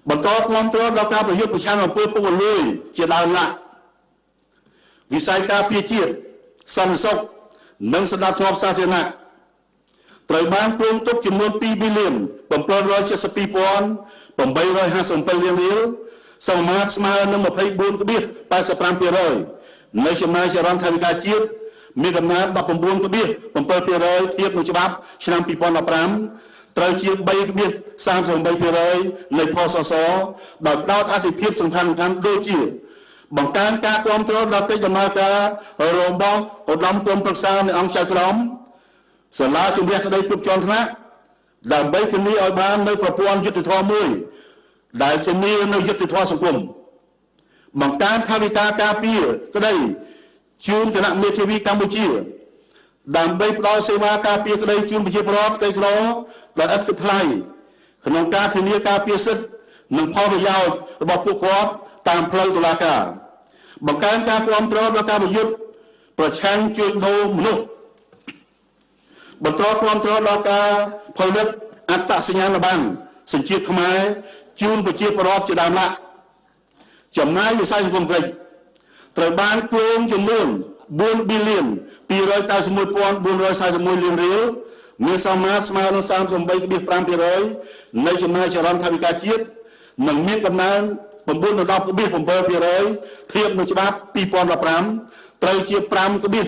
បន្តគ្រប់គ្រងដល់ការប្រយុទ្ធប្រឆាំងអំពើពុករលួយជាដើមឡាក់វិស័យការពារជាតិសន្តិសុខនិងសណ្ដាប់ធ្នាប់សាធារណៈ ត្រូវបានគ្រោងទុកចំនួន2ប៊ីលាន772,857លានរៀលសមាមាត្រស្មើនឹង24.85%នៃចំណាយចរន្តថវិកាជាតិមានកំណើន19.7%ធៀបនឹងច្បាប់ឆ្នាំ2015ត្រូវជា3.38%នៃផសសដោយផ្ដោតអធិភាពសំខាន់ៗដូចជាបង្កើនការគ្រប់គ្រងដល់កិច្ចដំណើរការរបស់ឧត្តមក្រុមប្រឹក្សានៃអង្គចៅក្រម សាលាជំនះក្តីគ្រប់ជាន់ថ្នាក់ដើម្បីធានាឲ្យបាននៅប្រព័ន្ធយុត្តិធម៌មួយ ដែលធានានៅយុត្តិធម៌សង្គមបង្កើនថវិកាការពារក្តីជូនគណៈមេធាវីកម្ពុជា ដើម្បីផ្ដល់សេវាការពារក្តីជូនប្រជាពលរដ្ឋក្តីក្រដោយឥតគិតថ្លៃក្នុងការធានាការពារសិទ្ធិនិងផលប្រយោជន៍របស់ពួកគាត់តាមផ្លូវតុលាការបង្កើនការគ្រប់គ្រងដល់ការប្រយុទ្ធប្រឆាំងជួញដូរមនុស្ស បន្តគ្រប់គ្រងដល់ការផលិតអត្តសញ្ញាណប័ណ្ណសញ្ជាតិខ្មែរជូនប្រជាពលរដ្ឋជាដើមឡាក់ចំណាយវិស័យសង្គមគិច្ចត្រូវបានគោងចំនួន4 billion 291,441លានរៀលមានសមាមាត្រស្មើនឹង38.5%នៃចំណាយចរន្តថវិកាជាតិនិងមានកំណើន9.7%ធៀបនឹងច្បាប់2015 ត្រូវជា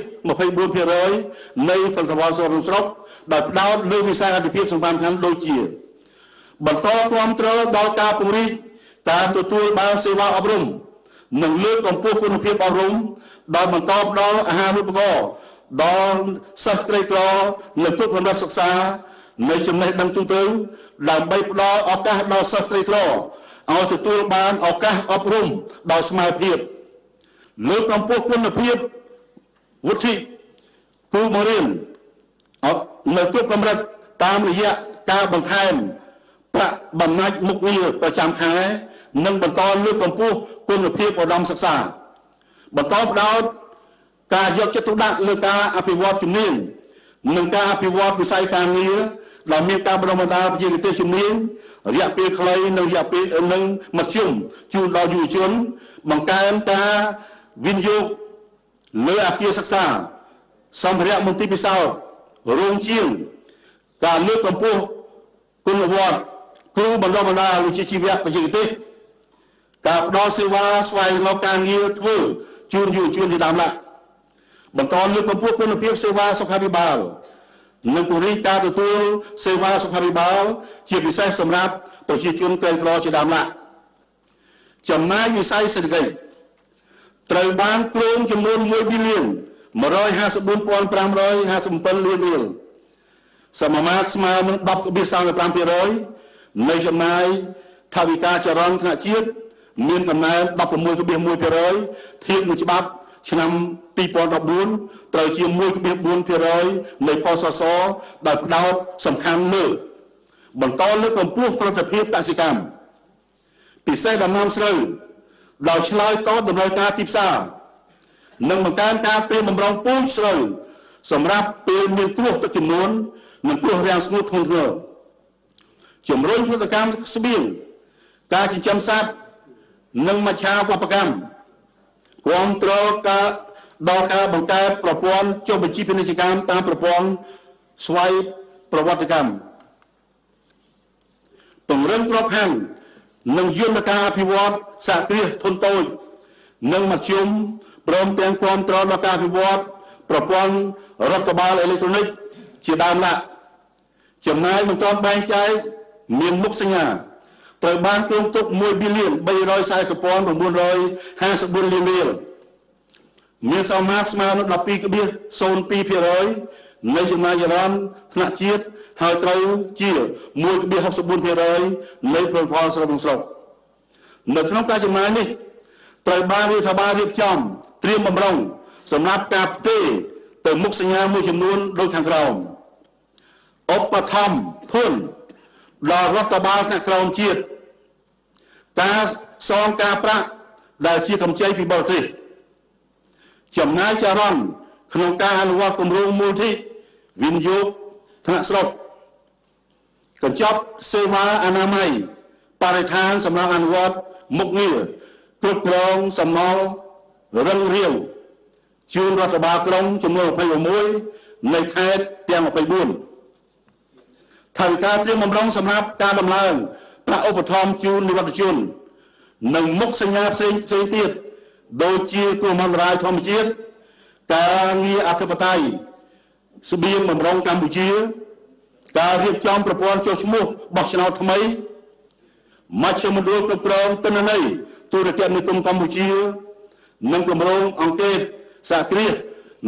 5.24%នៃផលិតផលសរុបស្រុកដោយផ្ដោតលើវិស័យអធិភាពសំខាន់ៗដូចជា បន្តគ្រប់គ្រងដល់ការពង្រីកការទទួលបានសេវាអប់រំនិងលើកកម្ពស់គុណភាពអប់រំដោយបន្តផ្ដល់អាហារូបករណ៍ដល់សិស្សក្រីក្រនៅគ្រប់កម្រិតសិក្សានៃចំណេះដឹងទូទៅដើម្បីផ្ដល់ឱកាសដល់សិស្សក្រីក្រឲ្យទទួលបានឱកាសអប់រំដោយស្មារតី លើកកម្ពស់គុណភាពវុទ្ធិគ្រូបង្រៀននៅគ្រប់កម្រិតតាមរយៈការបន្ថែមប្រាក់បំណាច់មុខងារប្រចាំខែនិងបន្តលើកកម្ពស់គុណភាពឧត្តមសិក្សា បន្តផ្ដោតការយកចិត្តទុកដាក់លើការអភិវឌ្ឍជំនាញនិងការអភិវឌ្ឍវិស័យការងារដែលមានការបណ្ដុះបណ្ដាលវិជ្ជាទេសជំនាញរយៈពេលខ្លីនិងរយៈពេលនិងមធ្យមជូនដល់យុវជនបង្កើនការ វិនិយោគលើអគារសិក្សាសម្ភារៈមន្ទីរពិសោធន៍រោងជាងការលើកកម្ពស់គុណវត្តគ្រូបណ្ដុះបណ្ដាលវិជ្ជាជីវៈបច្ចេកទេសការផ្ដល់សេវាស្វែងរកការងារធ្វើជូនយុវជនជាដើមឡើយបន្តលើកកម្ពស់គុណភាពសេវាសុខាភិបាលនិងពង្រីកការទទួលសេវាសុខាភិបាលជាពិសេសសម្រាប់ប្រជាជនក្រីក្រជាដើមឡើយចំណាយវិស័យសេដ្ឋកិច្ច ត្រូវបានគ្រោងចំនួន1ប៊ីលៀន154,557លានរៀលសមមាត្រស្មើនឹង10.35%នៃចំណាយថវិកាចរន្តថ្នាក់ជាតិមានកំណើន16.1%ធៀបនឹងច្បាប់ឆ្នាំ2014ត្រូវជា1.4%នៃផសសដោយផ្ដោតសំខាន់លើបន្តលើកកម្ពស់ផលិតភាពកសិកម្មពិសេសដំណាំស្រូវ ដោយឆ្លើយតបតម្រូវការទីផ្សារនិងបង្កើនការត្រៀមបំរុងពូជស្រូវសម្រាប់ពេលមានគ្រោះទឹកជំនន់និងគ្រោះរាំងស្ងួតធ្ងន់ធ្ងរជំរុញផលិតកម្មស្បៀងការចិញ្ចឹមសត្វនិងមច្ឆាវប្បកម្មគ្រប់គ្រងការដល់ការបង្កើតប្រព័ន្ធចុះបញ្ជីពាណិជ្ជកម្មតាមប្រព័ន្ធស្វ័យប្រវត្តិកម្មពង្រឹងក្របខ័ណ្ឌ និងយន្តការអភិវឌ្ឍសហគ្រាសធុនតូចនិងមធ្យមព្រមទាំងគ្រប់គ្រងដល់ការអភិវឌ្ឍប្រព័ន្ធរដ្ឋបាលអេឡិចត្រូនិកជាដើមឡាចំណាយមិនទាន់បែងចែកមានមុខសញ្ញាត្រូវបានគ្រោងទុក1ប៊ីលៀន340,954លានរៀលមានសមាស្មើនឹង12.02% នៃចំណាយចរន្តថ្នាក់ជាតិហើយត្រូវជា1.64%នៃផលផលស្រុកក្នុងស្រុកនៅក្នុងការចំណាយនេះត្រូវបានរដ្ឋបាលរៀបចំត្រៀមបំរុងសម្រាប់ការផ្ទេរទៅមុខសញ្ញាមួយចំនួនដូចខាងក្រោមឧបត្ថម្ភធនដល់រដ្ឋបាលថ្នាក់ក្រោមជាតិការសងការប្រាក់ដែលជាកម្ចីពីបរទេសចំណាយចរន្តក្នុងការអនុវត្តគម្រោងមូលធិ វិនិយោគថ្នាក់ស្រុកកញ្ចប់សេវាអនាម័យបរិស្ថានសម្រាប់អនុវត្តមុខងារគ្រប់គ្រងសំណល់រឹងរាវជូនរដ្ឋបាលក្រុងចំនួន26នៃខេត្តទាំង24ថវិកាត្រៀមបំរុងសម្រាប់ការដំឡើងប្រាក់ឧបត្ថម្ភជូននិវត្តជននិងមុខសញ្ញាផ្សេងផ្សេងទៀតដូចជាគ្រោះមហន្តរាយធម្មជាតិការងារអធិបតេយ្យ ស្បៀងបំរុងកម្ពុជា ការរៀបចំប្រព័ន្ធចុះឈ្មោះបោះឆ្នោតថ្មីមជ្ឈមណ្ឌលគ្រប់គ្រងទិន្នន័យទូរគមនាគមន៍កម្ពុជា និងគម្រោងអង្គការសហគ្រាស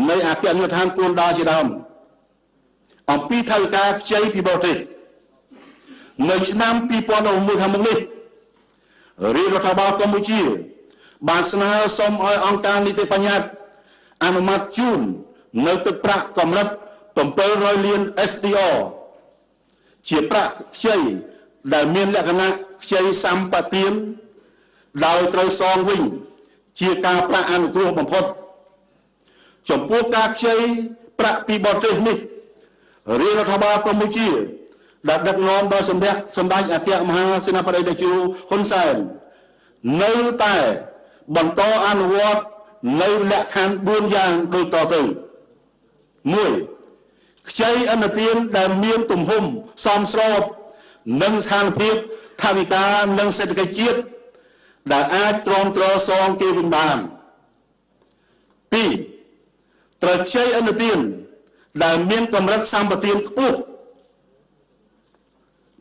នៃអគ្គនាយកដ្ឋានគួនដាជាដើមអំពីថវិកាខ្ចីពីបរទេសនៅឆ្នាំ2016ខាងមុខនេះរាជរដ្ឋាភិបាលកម្ពុជា បានស្នើសុំឲ្យអង្គការនីតិបញ្ញត្តិអនុម័តជូននៅទឹកប្រាក់កម្រិត 700លាន SDR ជាប្រាក់ខ្ចីដែលមានលក្ខណៈខ្ចីសម្បទានដោយត្រូវសងវិញ ជាការប្រាក់អនុគ្រោះបំផុត ចំពោះការខ្ចីប្រាក់ពីបរទេសនេះរាជរដ្ឋាភិបាលកម្ពុជាដែលដឹកនាំដោយសម្ដេចសម្ដេចអគ្គមហាសេនាបតីតេជោហ៊ុនសែននៅតែបន្តអនុវត្តនៅលក្ខខណ្ឌ4យ៉ាងដូចតទៅ1 ខ្ចីអនុទានដែលមានទំហំសមស្របនឹងស្ថានភាពថាវិការនិងសេដ្ឋកិច្ចជាតិដែលអាចទ្រាំទ្រសងគេវិញបាន2ត្រូវខ្ចីអនុទានដែលមានកម្រិតសម្បទានខ្ពស់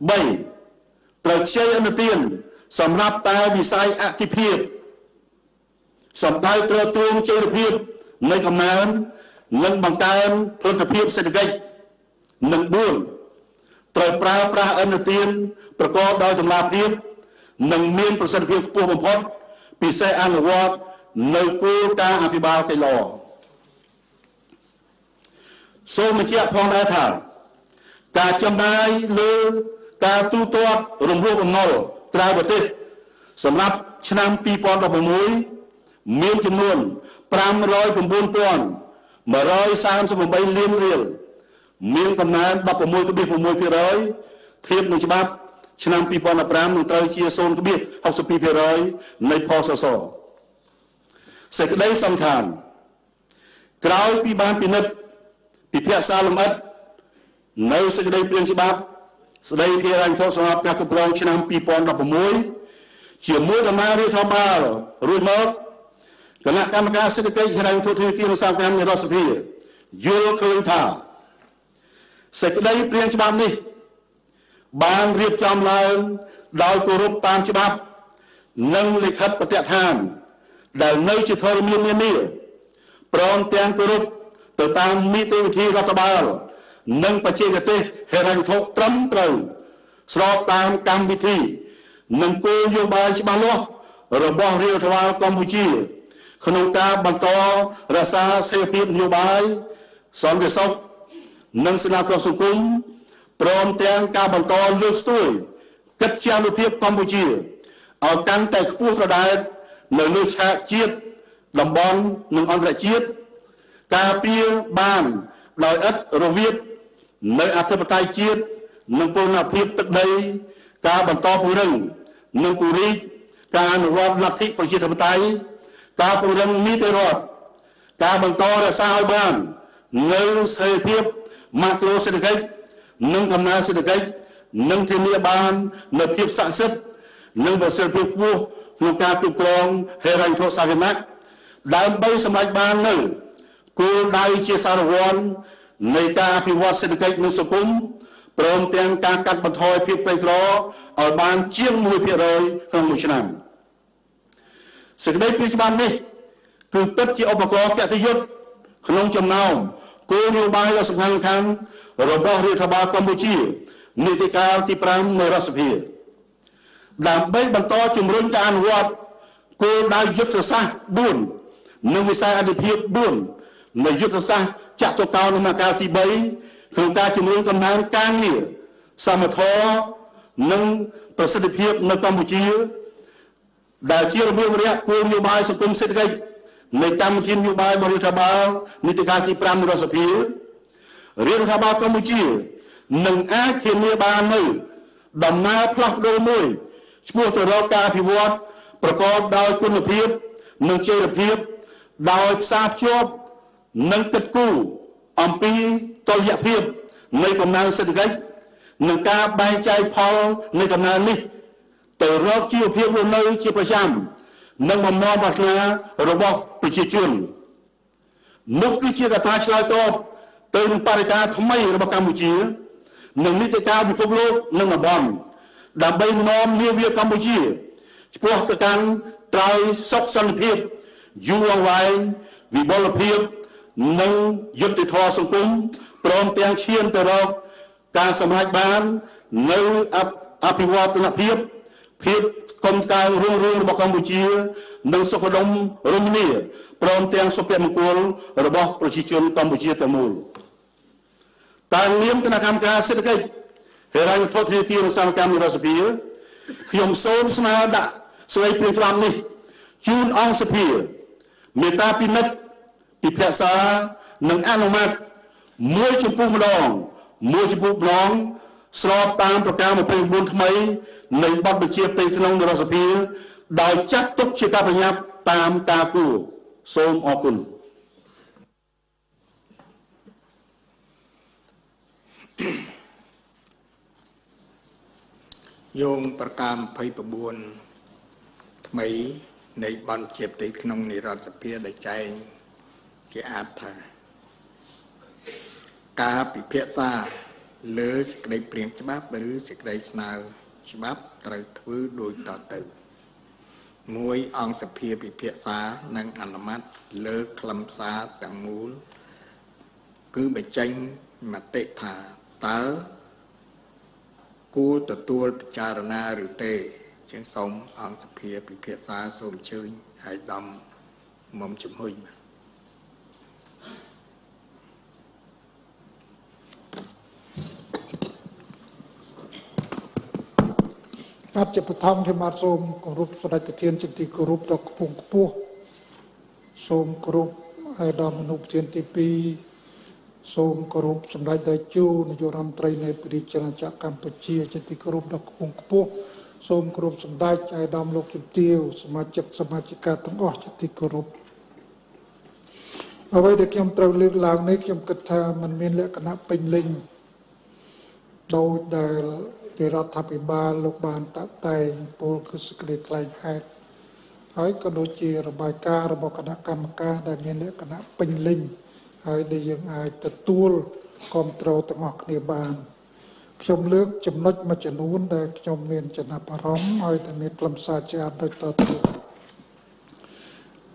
3ត្រូវខ្ចីអនុទានសម្រាប់តែវិស័យអតិភិបសម្ដៅទ្រទ្រង់ជីវភាពនៃកំណើន និងបង្កើនផលិតភាពសេដ្ឋកិច្ចនិង4ត្រូវប្រើប្រាស់អនុទានប្រកបដោយតម្លាភាពនិងមានប្រសិទ្ធភាពខ្ពស់បំផុតពិសេសអនុវត្តនៅគោលការណ៍អភិបាលកីឡសូមបញ្ជាក់ផងដែរថាការចំណាយលើការទូទាត់រំលោភបំណុលក្រៅប្រទេសសម្រាប់ឆ្នាំ2016មានចំនួន 509,138លានរៀលមានកំណើន16.6%ធៀបនឹងច្បាប់ឆ្នាំ2015នឹងត្រូវជា0.62%នៃផសសសេចក្តីសំខាន់ក្រោយពីបានពិនិត្យពិភាក្សាលម្អិតនៅសេចក្តីព្រាងច្បាប់ស្តីពីរញ្ញធរសម្រាប់ការគ្រប់គ្រងឆ្នាំ2016ជាមួយដំណើររដ្ឋបាលរួចមក គណៈកម្មការសេដ្ឋកិច្ចហិរញ្ញធនធានគិរសាកម្មនៃរដ្ឋសភាយល់ឃើញថាសេចក្តីព្រាងច្បាប់នេះ បានរៀបចំឡើងដោយគោរពតាមច្បាប់ និងលិខិតបទដ្ឋាន ដែលនៅជាធរមាននានាព្រមទាំងគោរពទៅតាមនីតិវិធីរដ្ឋបាល និងបច្ចេកទេសហិរញ្ញវត្ថុត្រឹមត្រូវស្របតាមកម្មវិធី និងគោលនយោបាយច្បាស់លាស់របស់រាជរដ្ឋាភិបាលកម្ពុជា ក្នុងការបន្តរក្សាស្ថិរភាពនយោបាយសន្តិសុខនិងសេនាធិសង្គមព្រមទាំងការបន្តលើកស្ទួយកិច្ចជាអនុភាពកម្ពុជាឲ្យកាន់តែខ្ពស់ត្រដែតនៅលើឆាកជាតិតំបន់និងអន្តរជាតិការពារបានដោយឥតរវាទនៅអធិបតេយ្យជាតិនិងពូណភាពទឹកដី ការបន្តពង្រឹងនិងពង្រីកការអនុវត្តលទ្ធិប្រជាធិបតេយ្យ ការពង្រឹងនីតិរដ្ឋការបន្តរក្សាឲ្យបាន នៅស្ថិរភាពម៉ាក្រូសេដ្ឋកិច្ចនិងកំណើនសេដ្ឋកិច្ចនិងធានាបាននូវភាពស័ក្តិសិទ្ធិនិងប្រសិទ្ធភាពខ្ពស់ក្នុងការគ្រប់គ្រងហេរញ្ញធម៌សាធារណៈដើម្បីសម្រេចបាននូវគោលដៅជាសារវ័ននៃការអភិវឌ្ឍសេដ្ឋកិច្ចនិងសង្គមព្រមទាំងការកាត់បន្ថយភាពក្រីក្រឲ្យបានជាង1%ក្នុងមួយឆ្នាំ សេចក្តីព្រាងច្បាប់នេះគឺពិតជាឧបករណ៍កតិយុត្តក្នុងចំណោមគោលនយោបាយដ៏សំខាន់ៗរបស់រដ្ឋាភិបាលកម្ពុជានីតិកាលទី5នៃរដ្ឋសភាដើម្បីបន្តជំរុញការអនុវត្តគោលដៅយុទ្ធសាស្ត្រ4និងវិស័យអភិភាព4នៃយុទ្ធសាស្ត្រចតុកោណកាលទី3ក្នុងការជំរុញកំណើនការងារសមធម៌និងប្រសិទ្ធភាពនៅកម្ពុជា ដែលជារបៀបរយៈគោលនយោបាយសង្គមសេដ្ឋកិច្ចនៃកម្មវិធីនយោបាយបរិយាបាលនីតិកាលទី5នៃរដ្ឋសភារាជរដ្ឋាភិបាលកម្ពុជានឹងអាចធានាបាននៅដំណើរផ្លាស់ប្ដូរមួយឆ្ពោះទៅរកការអភិវឌ្ឍប្រកបដោយគុណភាពនិងចីរភាពដោយផ្សារភ្ជាប់និងគិតគូរអំពីតុល្យភាពនៃកំណើនសេដ្ឋកិច្ចនិងការបែងចែកផលនៃកំណើននេះ ទៅរកជីវភាពរស់នៅជាប្រចាំនិងបំណងប្រាថ្នារបស់ប្រជាជននោះគឺជាកត្តាឆ្លើយតបទៅនឹងបរិការថ្មីរបស់កម្ពុជានិងនីតិកាលពិភពលោកនិងតំបន់ដើម្បីនាំនាវាកម្ពុជាឆ្ពោះទៅកាន់ត្រៃសុខសន្តិភាពយូរអង្វែងវិបលភាពនិងយុត្តិធម៌សង្គមព្រមទាំងឈានទៅរកការសម្រេចបាននៅអភិវឌ្ឍនភាព ភាពកុំកើរុងរឿងរបស់កម្ពុជា និងសុខដុមរមនាព្រមទាំងសុភមង្គលរបស់ប្រជាជនកម្ពុជាទាំងមូលតាមនាមគណៈកម្មការសេដ្ឋកិច្ចហេរញ្ញវត្ថុធានាទីរសាកម្មរដ្ឋសភាខ្ញុំសូមស្នើដាក់ស្ដីព្រាងច្បាប់នេះជូនអង្គសភាមេត្តាពិនិត្យពិភាក្សានិងអនុម័តមួយចំពោះម្ដងមួយចំពោះម្ដង ស្របតាមប្រការ29ថ្មីនៃបទបញ្ជាផ្ទៃក្នុងរដ្ឋសភាដោយចាត់ទុកជាការប្រញាប់តាមការគួរសូមអរគុណយោងប្រការ29ថ្មីនៃបណ្ឌជាទីក្នុងនិរដ្ឋសភាដែលចែងជាអាចថាការពិភាក្សា លើសេចក្តីព្រៀងច្បាប់ឬសេចក្តីស្នើច្បាប់ត្រូវធ្វើដូចតទៅមួយអង្គសភាពិភាក្សានិងអនុម័តលើខ្លឹមសារទាំងមូល គឺបញ្ចេញមតិថាតើគួរទទួលពិចារណាឬទេជាងសូមអង្គសភាពិភាក្សាសូមអញ្ជើញឲ្យដំមុំជំហុយបាទ បាទ ជាបឋមខ្ញុំបាទសូមគោរពស្ដេចប្រធានជាទីគោរពដល់ខ្ពង់ខ្ពស់សូមគោរពឲ្យដល់មនុស្សប្រធានទី2សូមគោរពសម្ដេចតេជោនាយករដ្ឋមន្ត្រីនៃព្រះរាជាណាចក្រកម្ពុជាជាទីគោរពដល់ខ្ពង់ខ្ពស់សូមគោរពសម្ដេចឲ្យដល់លោកជំទាវសមាជិកសមាជិកាទាំងអស់ជាទីគោរពអ្វីដែលខ្ញុំត្រូវលើកឡើងនេះខ្ញុំគិតថាมันមានលក្ខណៈពេញលេញដោយដែល រាជរដ្ឋាភិបាលលោកបានតាក់តែងពលគឺសេចក្តីថ្លែងហេតុហើយក៏ដូចជារបាយការណ៍របស់គណៈកម្មការដែលមានលក្ខណៈពេញលេញហើយដែលយើងអាចទទួលគ្រប់គ្រងទាំងអស់គ្នាបានខ្ញុំលើកចំណុចមួយចំនួនដែលខ្ញុំមានចំណាប់អារម្មណ៍ហើយតែមានខ្លឹមសារជាដូចតទៅ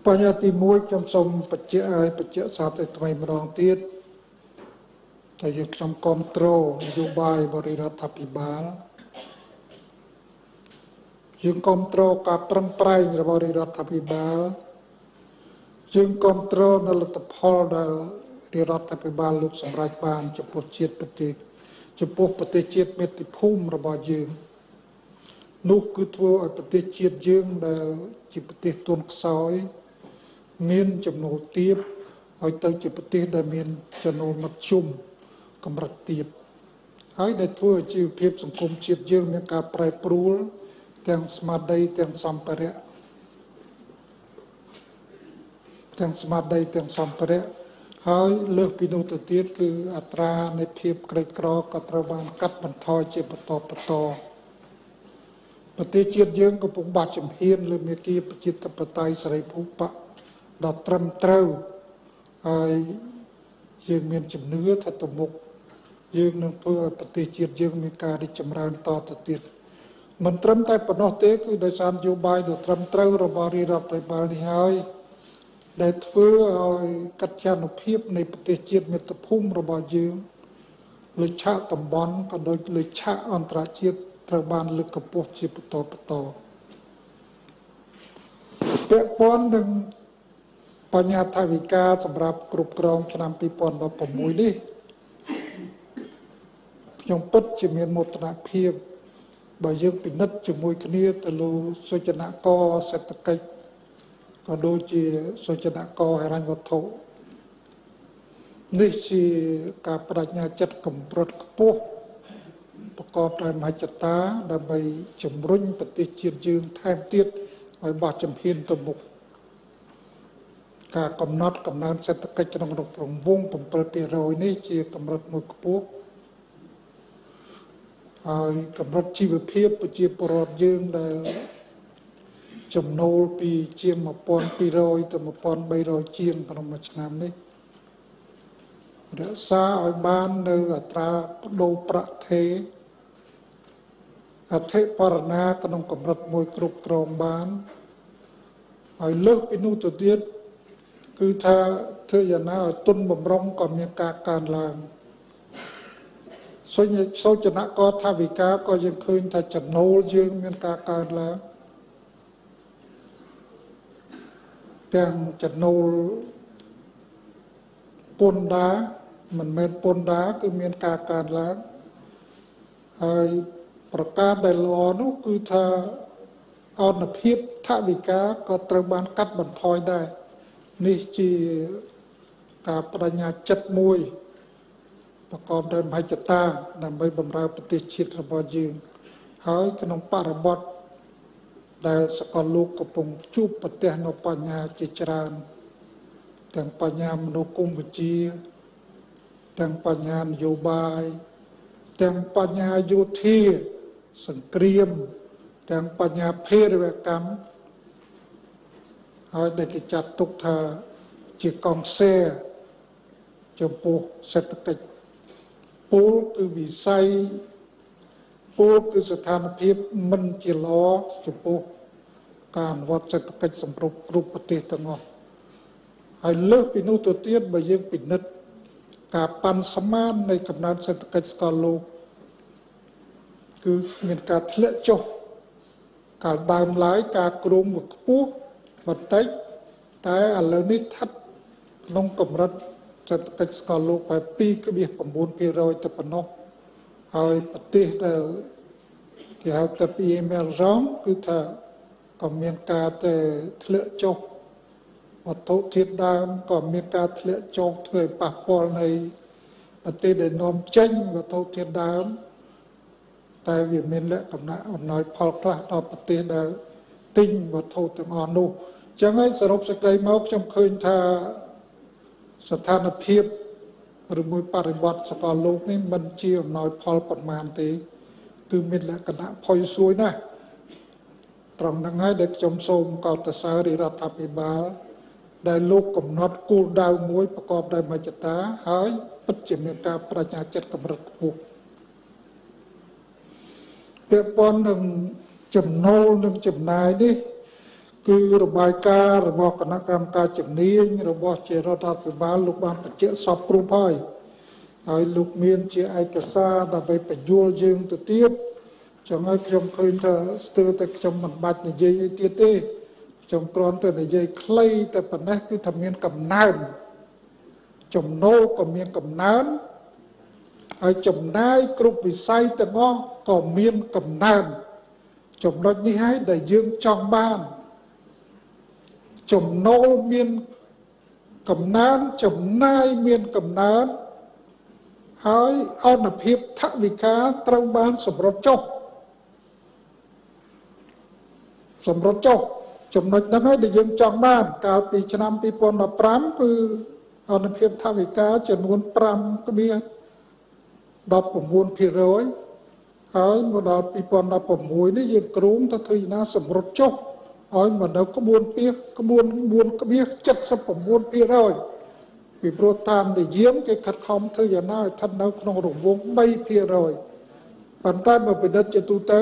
បញ្ហាទី1ខ្ញុំសូមបញ្ជាក់ឲ្យបញ្ជាក់សារទៅថ្មីម្ដងទៀត តែយើងខ្ញុំគ្រប់គ្រងនយោបាយបរិរដ្ឋាភិបាលយើងគ្រប់គ្រងការប្រឹងប្រែងរបស់រដ្ឋាភិបាលយើងគ្រប់គ្រងនៅលទ្ធផលដែលរដ្ឋាភិបាលលោកសម្រេចបានចំពោះជាតិប្រទេសចំពោះប្រទេសជាតិមេតិភូមិរបស់យើងនោះគឺធ្វើឲ្យប្រទេសជាតិយើងដែលជាប្រទេសទុនខ្សោយមានចំណូលទាបឲ្យទៅជាប្រទេសដែលមានចំណូលមធ្យម កម្រិតទាបហើយដែលធ្វើឲ្យជីវភាពសង្គមជាតិយើងមានការប្រែប្រួលទាំងស្មារតីទាំងសម្ភារៈទាំងស្មារតីទាំងសម្ភារៈហើយលើសពីនោះទៅទៀតគឺអត្រានៃភាពក្រីក្រក៏ត្រូវបានកាត់បន្ថយជាបន្តបន្តប្រទេសជាតិយើងកំពុងបាក់ជំហានលើមេគាប្រជាធិបតេយ្យសេរីភូបៈដ៏ត្រឹមត្រូវហើយយើងមានជំនឿថាទៅមុខ យើងនឹងធ្វើឲ្យប្រទេសជាតិយើងមានការរីកចម្រើនតទៅទៀតមិនត្រឹមតែប៉ុណ្ណោះទេគឺដោយសារនយោបាយដ៏ត្រឹមត្រូវរបស់រដ្ឋាភិបាលនេះហើយដែលធ្វើឲ្យកិច្ចចានុភាពនៃប្រទេសជាតិមាតុភូមិរបស់យើងលើឆាកតំបន់ក៏ដូចលើឆាកអន្តរជាតិត្រូវបានលើកកម្ពស់ជាបន្តបន្តពាក់ព័ន្ធនឹងបញ្ហាថាវិការសម្រាប់គ្រប់គ្រងឆ្នាំ2016នេះ ខ្ញុំពិតជាមានមោទនភាពបើយើងពិនិត្យជាមួយគ្នាទៅលើសុចនកសេដ្ឋកិច្ចក៏ដូចជាសុចនកហិរញ្ញវត្ថុនេះជាការបដិញ្ញាចិត្តកម្រិតខ្ពស់ប្រកបដោយមហិច្ឆតាដើម្បីជំរុញប្រទេសជាតិយើងថែមទៀតឲ្យបោះជំហានទៅមុខការកំណត់កំណើនសេដ្ឋកិច្ចក្នុងរង្វង់7%នេះជាកម្រិតមួយខ្ពស់ ហើយកម្រិតជីវភាពប្រជាពលរដ្ឋយើងដែលចំណូលពីជាង1200ទៅ1300ជាងក្នុងមួយឆ្នាំនេះរក្សាឲ្យបាននៅអត្រាប្តូរប្រាក់ថេរអធិបរណាក្នុងកម្រិតមួយគ្រប់គ្រងបានហើយលើសពីនោះទៅទៀតគឺថាធ្វើយ៉ាងណាឲ្យទុនបំរុងក៏មានការកើនឡើង សុញសូចនកថាវិការក៏យើងឃើញថាចំណូលយើងមានការកើនឡើងទាំងចំណូលពន្ធដារមិនមែនពន្ធដារគឺមានការកើនឡើងហើយប្រការដែលល្អនោះគឺថាអនភាពថវិកាក៏ត្រូវបានកាត់បន្ថយដែរនេះជាការបដិញ្ញាចិត្តមួយ ប្រកបដោយមហិច្ឆតា ដើម្បីបម្រើប្រទេសជាតិរបស់យើងហើយក្នុងបរិបទដែលសកលលោកកំពុងជួបប្រទះនៅបញ្ហាជាច្រើន ទាំងបញ្ហាមនុស្សគុំវិជ្ជា ទាំងបញ្ហានយោបាយទាំងបញ្ហាយោធាសង្គ្រាម ទាំងបញ្ហាភេរវកម្មហើយដែលគេចាត់ទុកថាជាកងសែចំពោះសេដ្ឋកិច្ច ពលគឺវិស័យពលគឺស្ថានភាពមិនជាល្អចំពោះការអនុវត្តសេដ្ឋកិច្ចសម្រុបគ្រប់ប្រទេសទាំងអស់ហើយលើសពីនោះទៅទៀតបើយើងពិនិត្យការប៉ាន់ស្មាននៃកំណើតសេដ្ឋកិច្ចស្កលលោកគឺមានការធ្លាក់ចុះកាលដើមឡើយការគ្រោងវាខ្ពស់បន្តិចតែឥឡូវនេះស្ថិតក្នុងកម្រិត សេដ្ឋកិច្ចស្កលលោកបែប2.9%ទៅប៉ុណ្ណោះហើយប្រទេសដែលគេហៅថា PML រងគឺថាក៏មានការទៅធ្លាក់ចុះវត្ថុធាតុដើមក៏មានការធ្លាក់ចុះធ្វើឲ្យប៉ះពាល់នៃប្រទេសដែលនាំចេញវត្ថុធាតុដើមតែវាមានលក្ខណៈអំណោយផលខ្លះដល់ប្រទេសដែលទិញវត្ថុទាំងអស់នោះអញ្ចឹងហើយសរុបសេចក្តីមកខ្ញុំឃើញថា ស្ថានភាពឬមួយបរិបត្តិសកលលោកនេះមិនជាអំណោយផលប្រមាណទេ គឺមានលក្ខណៈផុយស្រួយណាស់ត្រង់ហ្នឹងហើយដែលខ្ញុំសូមកោតសររាជរដ្ឋាភិបាល ដែលលោកកំណត់គោលដៅមួយប្រកបដោយមហិច្ឆតាហើយពិតជាមានការប្រាជ្ញាចិត្តកម្រិតខ្ពស់ពាក់ព័ន្ធនឹងចំណូលនិងចំណាយនេះ គឺរបាយការណ៍របស់គណៈកម្មការជំនាញរបស់ជារដ្ឋាភិបាលលោកបានបញ្ជាក់សពគ្រប់ហើយហើយលោកមានជាឯកសារដើម្បីបញ្យល់យើងទៅទៀតចឹងហើយខ្ញុំឃើញថាស្ទើរតែខ្ញុំមិនបាច់និយាយអីទៀតទេខ្ញុំគ្រាន់តែនិយាយខ្លីតែប៉ុណ្ណេះគឺថាមានកំណើនចំណូលក៏មានកំណើនហើយចំណាយគ្រប់វិស័យទាំងអស់ក៏មានកំណើនចំណុចនេះហើយដែលយើងចង់បាន ចំណូលមានកំណើនចំណាយមានកំណើនហើយអនុភាពថវិកាត្រូវបានសម្រុតចុះសម្រុតចុះចំណុចហ្នឹងហើយដែលយើងចង់បានកាលពីឆ្នាំ2015គឺអនុភាពថវិកាចំនួន5.19%ហើយមកដល់2016នេះយើងគ្រោងទៅធ្វើយ៉ាងណាសម្រុតចុះ ឲ្យមកនៅក្បួនពីក្បួន4ក្បៀស79%ពីព្រោះតាមនិយមគេខិតខំធ្វើយ៉ាងណាឲ្យស្ថិតនៅក្នុងរង្វង់3%ប៉ុន្តែបើពិនិត្យជាទូទៅ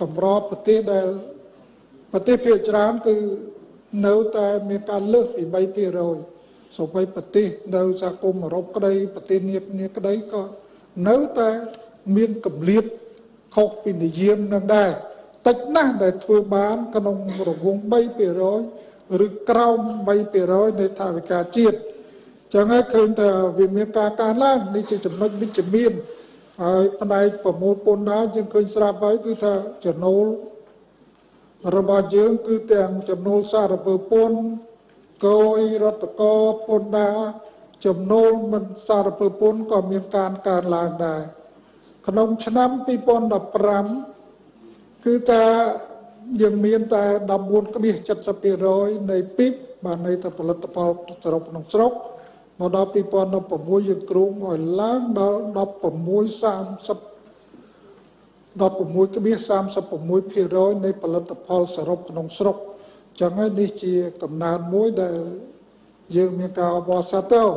កម្រប្រទេសដែលប្រទេសភាគច្រើនគឺនៅតែមានការលើសពី3%សូម្បីប្រទេសនៅសហគមន៍អឺរ៉ុបក្តីប្រទេសនានាក្តីក៏នៅតែមានកម្រិតខុសពីនិយមនឹងដែរ តិចណាស់ដែលធ្វើបានក្នុងរង្វង់3%ឬក្រោម3%នៃថាវិការជាតិចឹងហើយឃើញថាវាមានការកើនឡើងនេះជាចំណុចវិជ្ជមានហើយផ្នែកប្រមូលពន្ធដារយើងឃើញស្រាប់ហើយគឺថាចំណូលរបស់យើងគឺទាំងចំណូលសារពើពន្ធគយរដ្ឋកោពន្ធដារចំណូលមិនសារពើពន្ធក៏មានការកើនឡើងដែរក្នុងឆ្នាំ2015 គឺថាយើងមានតែ14.70%នៃពីបបានន័យថាផលិតផលសរុបក្នុងស្រុកមកដល់2016យើងគ្រោងឲ្យឡើងដល់16.30 16.36%នៃផលិតផលសរុបក្នុងស្រុកចឹងហើយនេះជាកំណើនមួយដែលយើងមានការអបអរសាទរ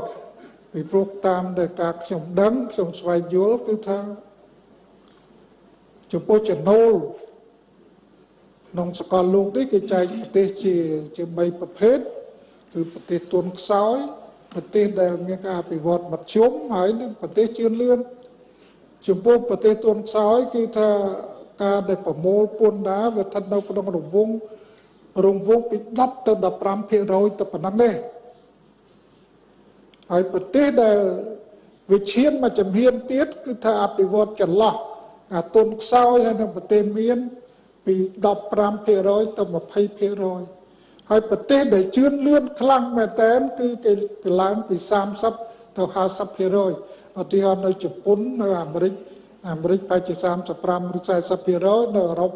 ពីព្រោះតាមដែលការខ្ញុំដឹងខ្ញុំស្វែងយល់គឺថាចំពោះចំណូល ក្នុងសកលលោកនេះគេចែកប្រទេសជាជា3ប្រភេទគឺប្រទេសទុនខ្សោយប្រទេសដែលមានការអភិវឌ្ឍមធ្យមហើយនិងប្រទេសជឿនលឿនចំពោះប្រទេសទុនខ្សោយគឺថាការដែលប្រមូលពន្ធដារវាស្ថិតនៅក្នុងរង្វង់រង្វង់ពី10ទៅ15%ទៅប៉ុណ្ណឹងទេហើយប្រទេសដែលវាឈានមកជំហានទៀតគឺថាអភិវឌ្ឍចន្លោះអាទុនខ្សោយហើយនៅប្រទេសមាន ពី15%ទៅ20%ហើយប្រទេសដែលជឿនលឿនខ្លាំងមែនតែនគឺគេឡើងពី30ទៅ50%ឧទាហរណ៍នៅជប៉ុននៅអាមេរិកអាមេរិកប្រហែលជា35ឬ40%នៅអឺរ៉ុប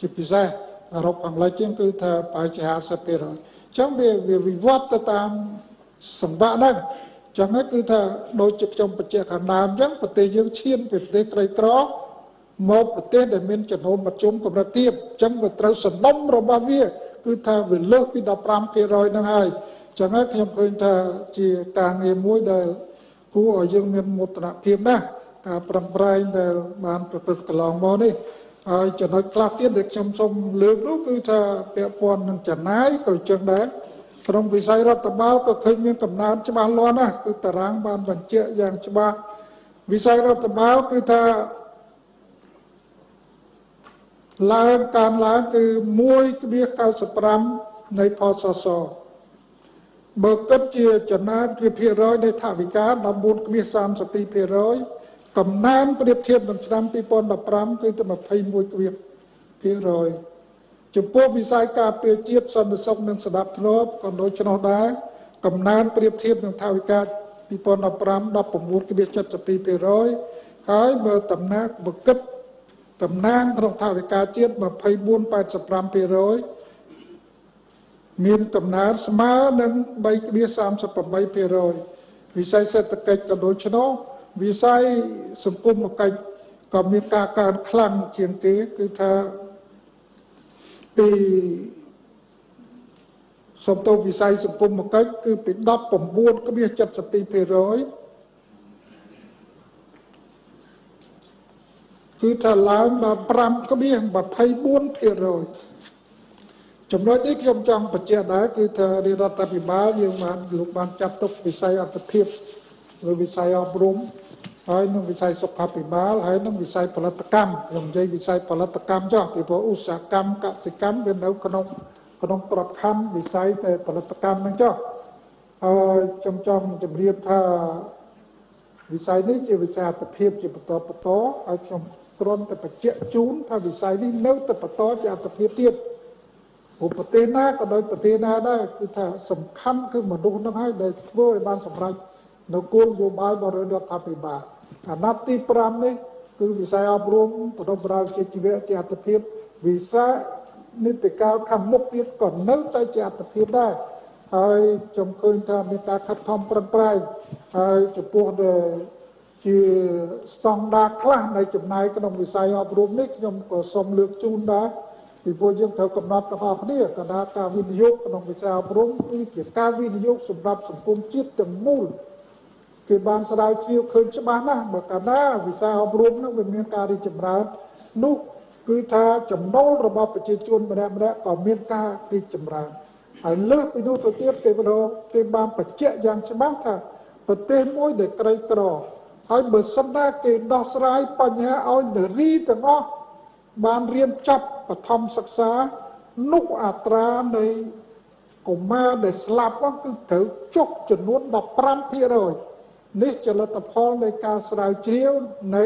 ជាពិសេសអឺរ៉ុបអង់គ្លេសជាងគឺថាប្រហែលជា50%អញ្ចឹងវាវាវិវត្តទៅតាមសង្វាក់ហ្នឹងអញ្ចឹងគឺថាដូចជាខ្ញុំបញ្ជាក់ខាងដើមអញ្ចឹងប្រទេសយើងឈានពីប្រទេសក្រីក្រ មកប្រទេសដែលមានចំនួនមធ្យមកម្រិតទាបអញ្ចឹងវាត្រូវសំណុំរបស់វា គឺថាវាលើសពី15%ហ្នឹងហើយអញ្ចឹងហើយខ្ញុំឃើញថាជាការងារមួយដែលគួរឲ្យយើងមានមោទនភាពណាស់ការប្រឹងប្រែងដែលបានប្រព្រឹត្តកន្លងមកនេះហើយចំណុចខ្លះទៀតដែលខ្ញុំសូមលើកនោះគឺថាពាក់ព័ន្ធនឹងចំណាយក៏ចឹងដែរក្នុងវិស័យរដ្ឋបាលក៏ឃើញមានកំណើនច្បាស់លាស់ណាស់គឺតារាងបានបញ្ជាក់យ៉ាងច្បាស់វិស័យរដ្ឋបាលគឺថា ឡើងកើនឡើងគឺ1.95នៃផសសបើគិតជាចំណាយភាគរយនៃថវិកា14.32%កំណើនប្រៀបធៀបនឹងឆ្នាំ2015គឺទៅ21%ចំពោះវិស័យការពារជាតិសន្តិសុខនិងស្ដាប់ធ្នាប់ក៏ដូចនោះដែរកំណើនប្រៀបធៀបនឹងថវិកា2015 19.72%ហើយបើតំណាងបកិត តំណាងក្នុងថវិកាជាតិ24.85%មានកំណើនស្មើនឹង3.38%វិស័យសេដ្ឋកិច្ចក៏ដូចនោះវិស័យសង្គមកិច្ចក៏មានការកើនខ្លាំងជាងគេគឺថាពីសំទោវិស័យសង្គមកិច្ចគឺពី19.72% គឺថាឡើងដល់5.24%ចំណុចនេះខ្ញុំចង់បញ្ជាក់ដែរគឺថារដ្ឋាភិបាលយើងបានលោកបានចាត់ទុកវិស័យអត្ថភាពឬវិស័យអប់រំហើយនឹងវិស័យសុខាភិបាលហើយនឹងវិស័យផលិតកម្មខ្ញុំនិយាយវិស័យផលិតកម្មចុះពីព្រោះឧស្សាហកម្មកសិកម្មវានៅក្នុងក្នុងក្របខ័ណ្ឌវិស័យតែផលិតកម្មហ្នឹងចុះហើយខ្ញុំចង់ជម្រាបថាវិស័យនេះជាវិស័យអត្ថភាពជាបន្តបន្តហើយខ្ញុំ គ្រាន់តែបញ្ជាក់ជូនថាវិស័យនេះនៅតែបន្តជាអត្ថភាពទៀតព្រោះប្រទេសណាក៏ដោយប្រទេសណាដែរគឺថាសំខាន់គឺមនុស្សហ្នឹងហើយដែលធ្វើឲ្យបានសម្រេចនៅគោលនយោបាយរបស់រដ្ឋាភិបាលអាណត្តិទី5នេះគឺវិស័យអប់រំបណ្ដុះបណ្ដាលជាជីវៈជាអត្ថភាពវិស័យនីតិកាលខាងមុខទៀតក៏នៅតែជាអត្ថភាពដែរហើយខ្ញុំឃើញថាមានការខិតខំប្រឹងប្រែងហើយចំពោះដែល ជាស្តង់ដារខ្លះនៃចំណាយក្នុងវិស័យអប់រំនេះខ្ញុំក៏សូមលើកជូនដែរពីព្រោះយើងត្រូវកំណត់ទាំងអស់គ្នាកណ្ដាលការវិនិយោគក្នុងវិស័យអប់រំគឺជាការវិនិយោគសម្រាប់សង្គមជាតិទាំងមូលគេបានស្រាវជ្រាវឃើញច្បាស់ណាស់បើកាលណាវិស័យអប់រំនោះវាមានការរីកចម្រើននោះគឺថាចំណូលរបស់ប្រជាជនម្នាក់ម្នាក់ក៏មានការរីកចម្រើនហើយលើសពីនោះទៅទៀតទេបដូរគេបានបញ្ជាក់យ៉ាងច្បាស់ថាប្រទេសមួយដែលក្រីក្រ ហើយបើសិនណាគេដោះស្រាយបញ្ហាឲ្យនារីទាំងអស់បានរៀនចប់បឋមសិក្សានោះអត្រានៃកុមារដែលស្លាប់គឺត្រូវចុះចំនួន15%នេះជាលទ្ធផលនៃការស្រាវជ្រាវនៃ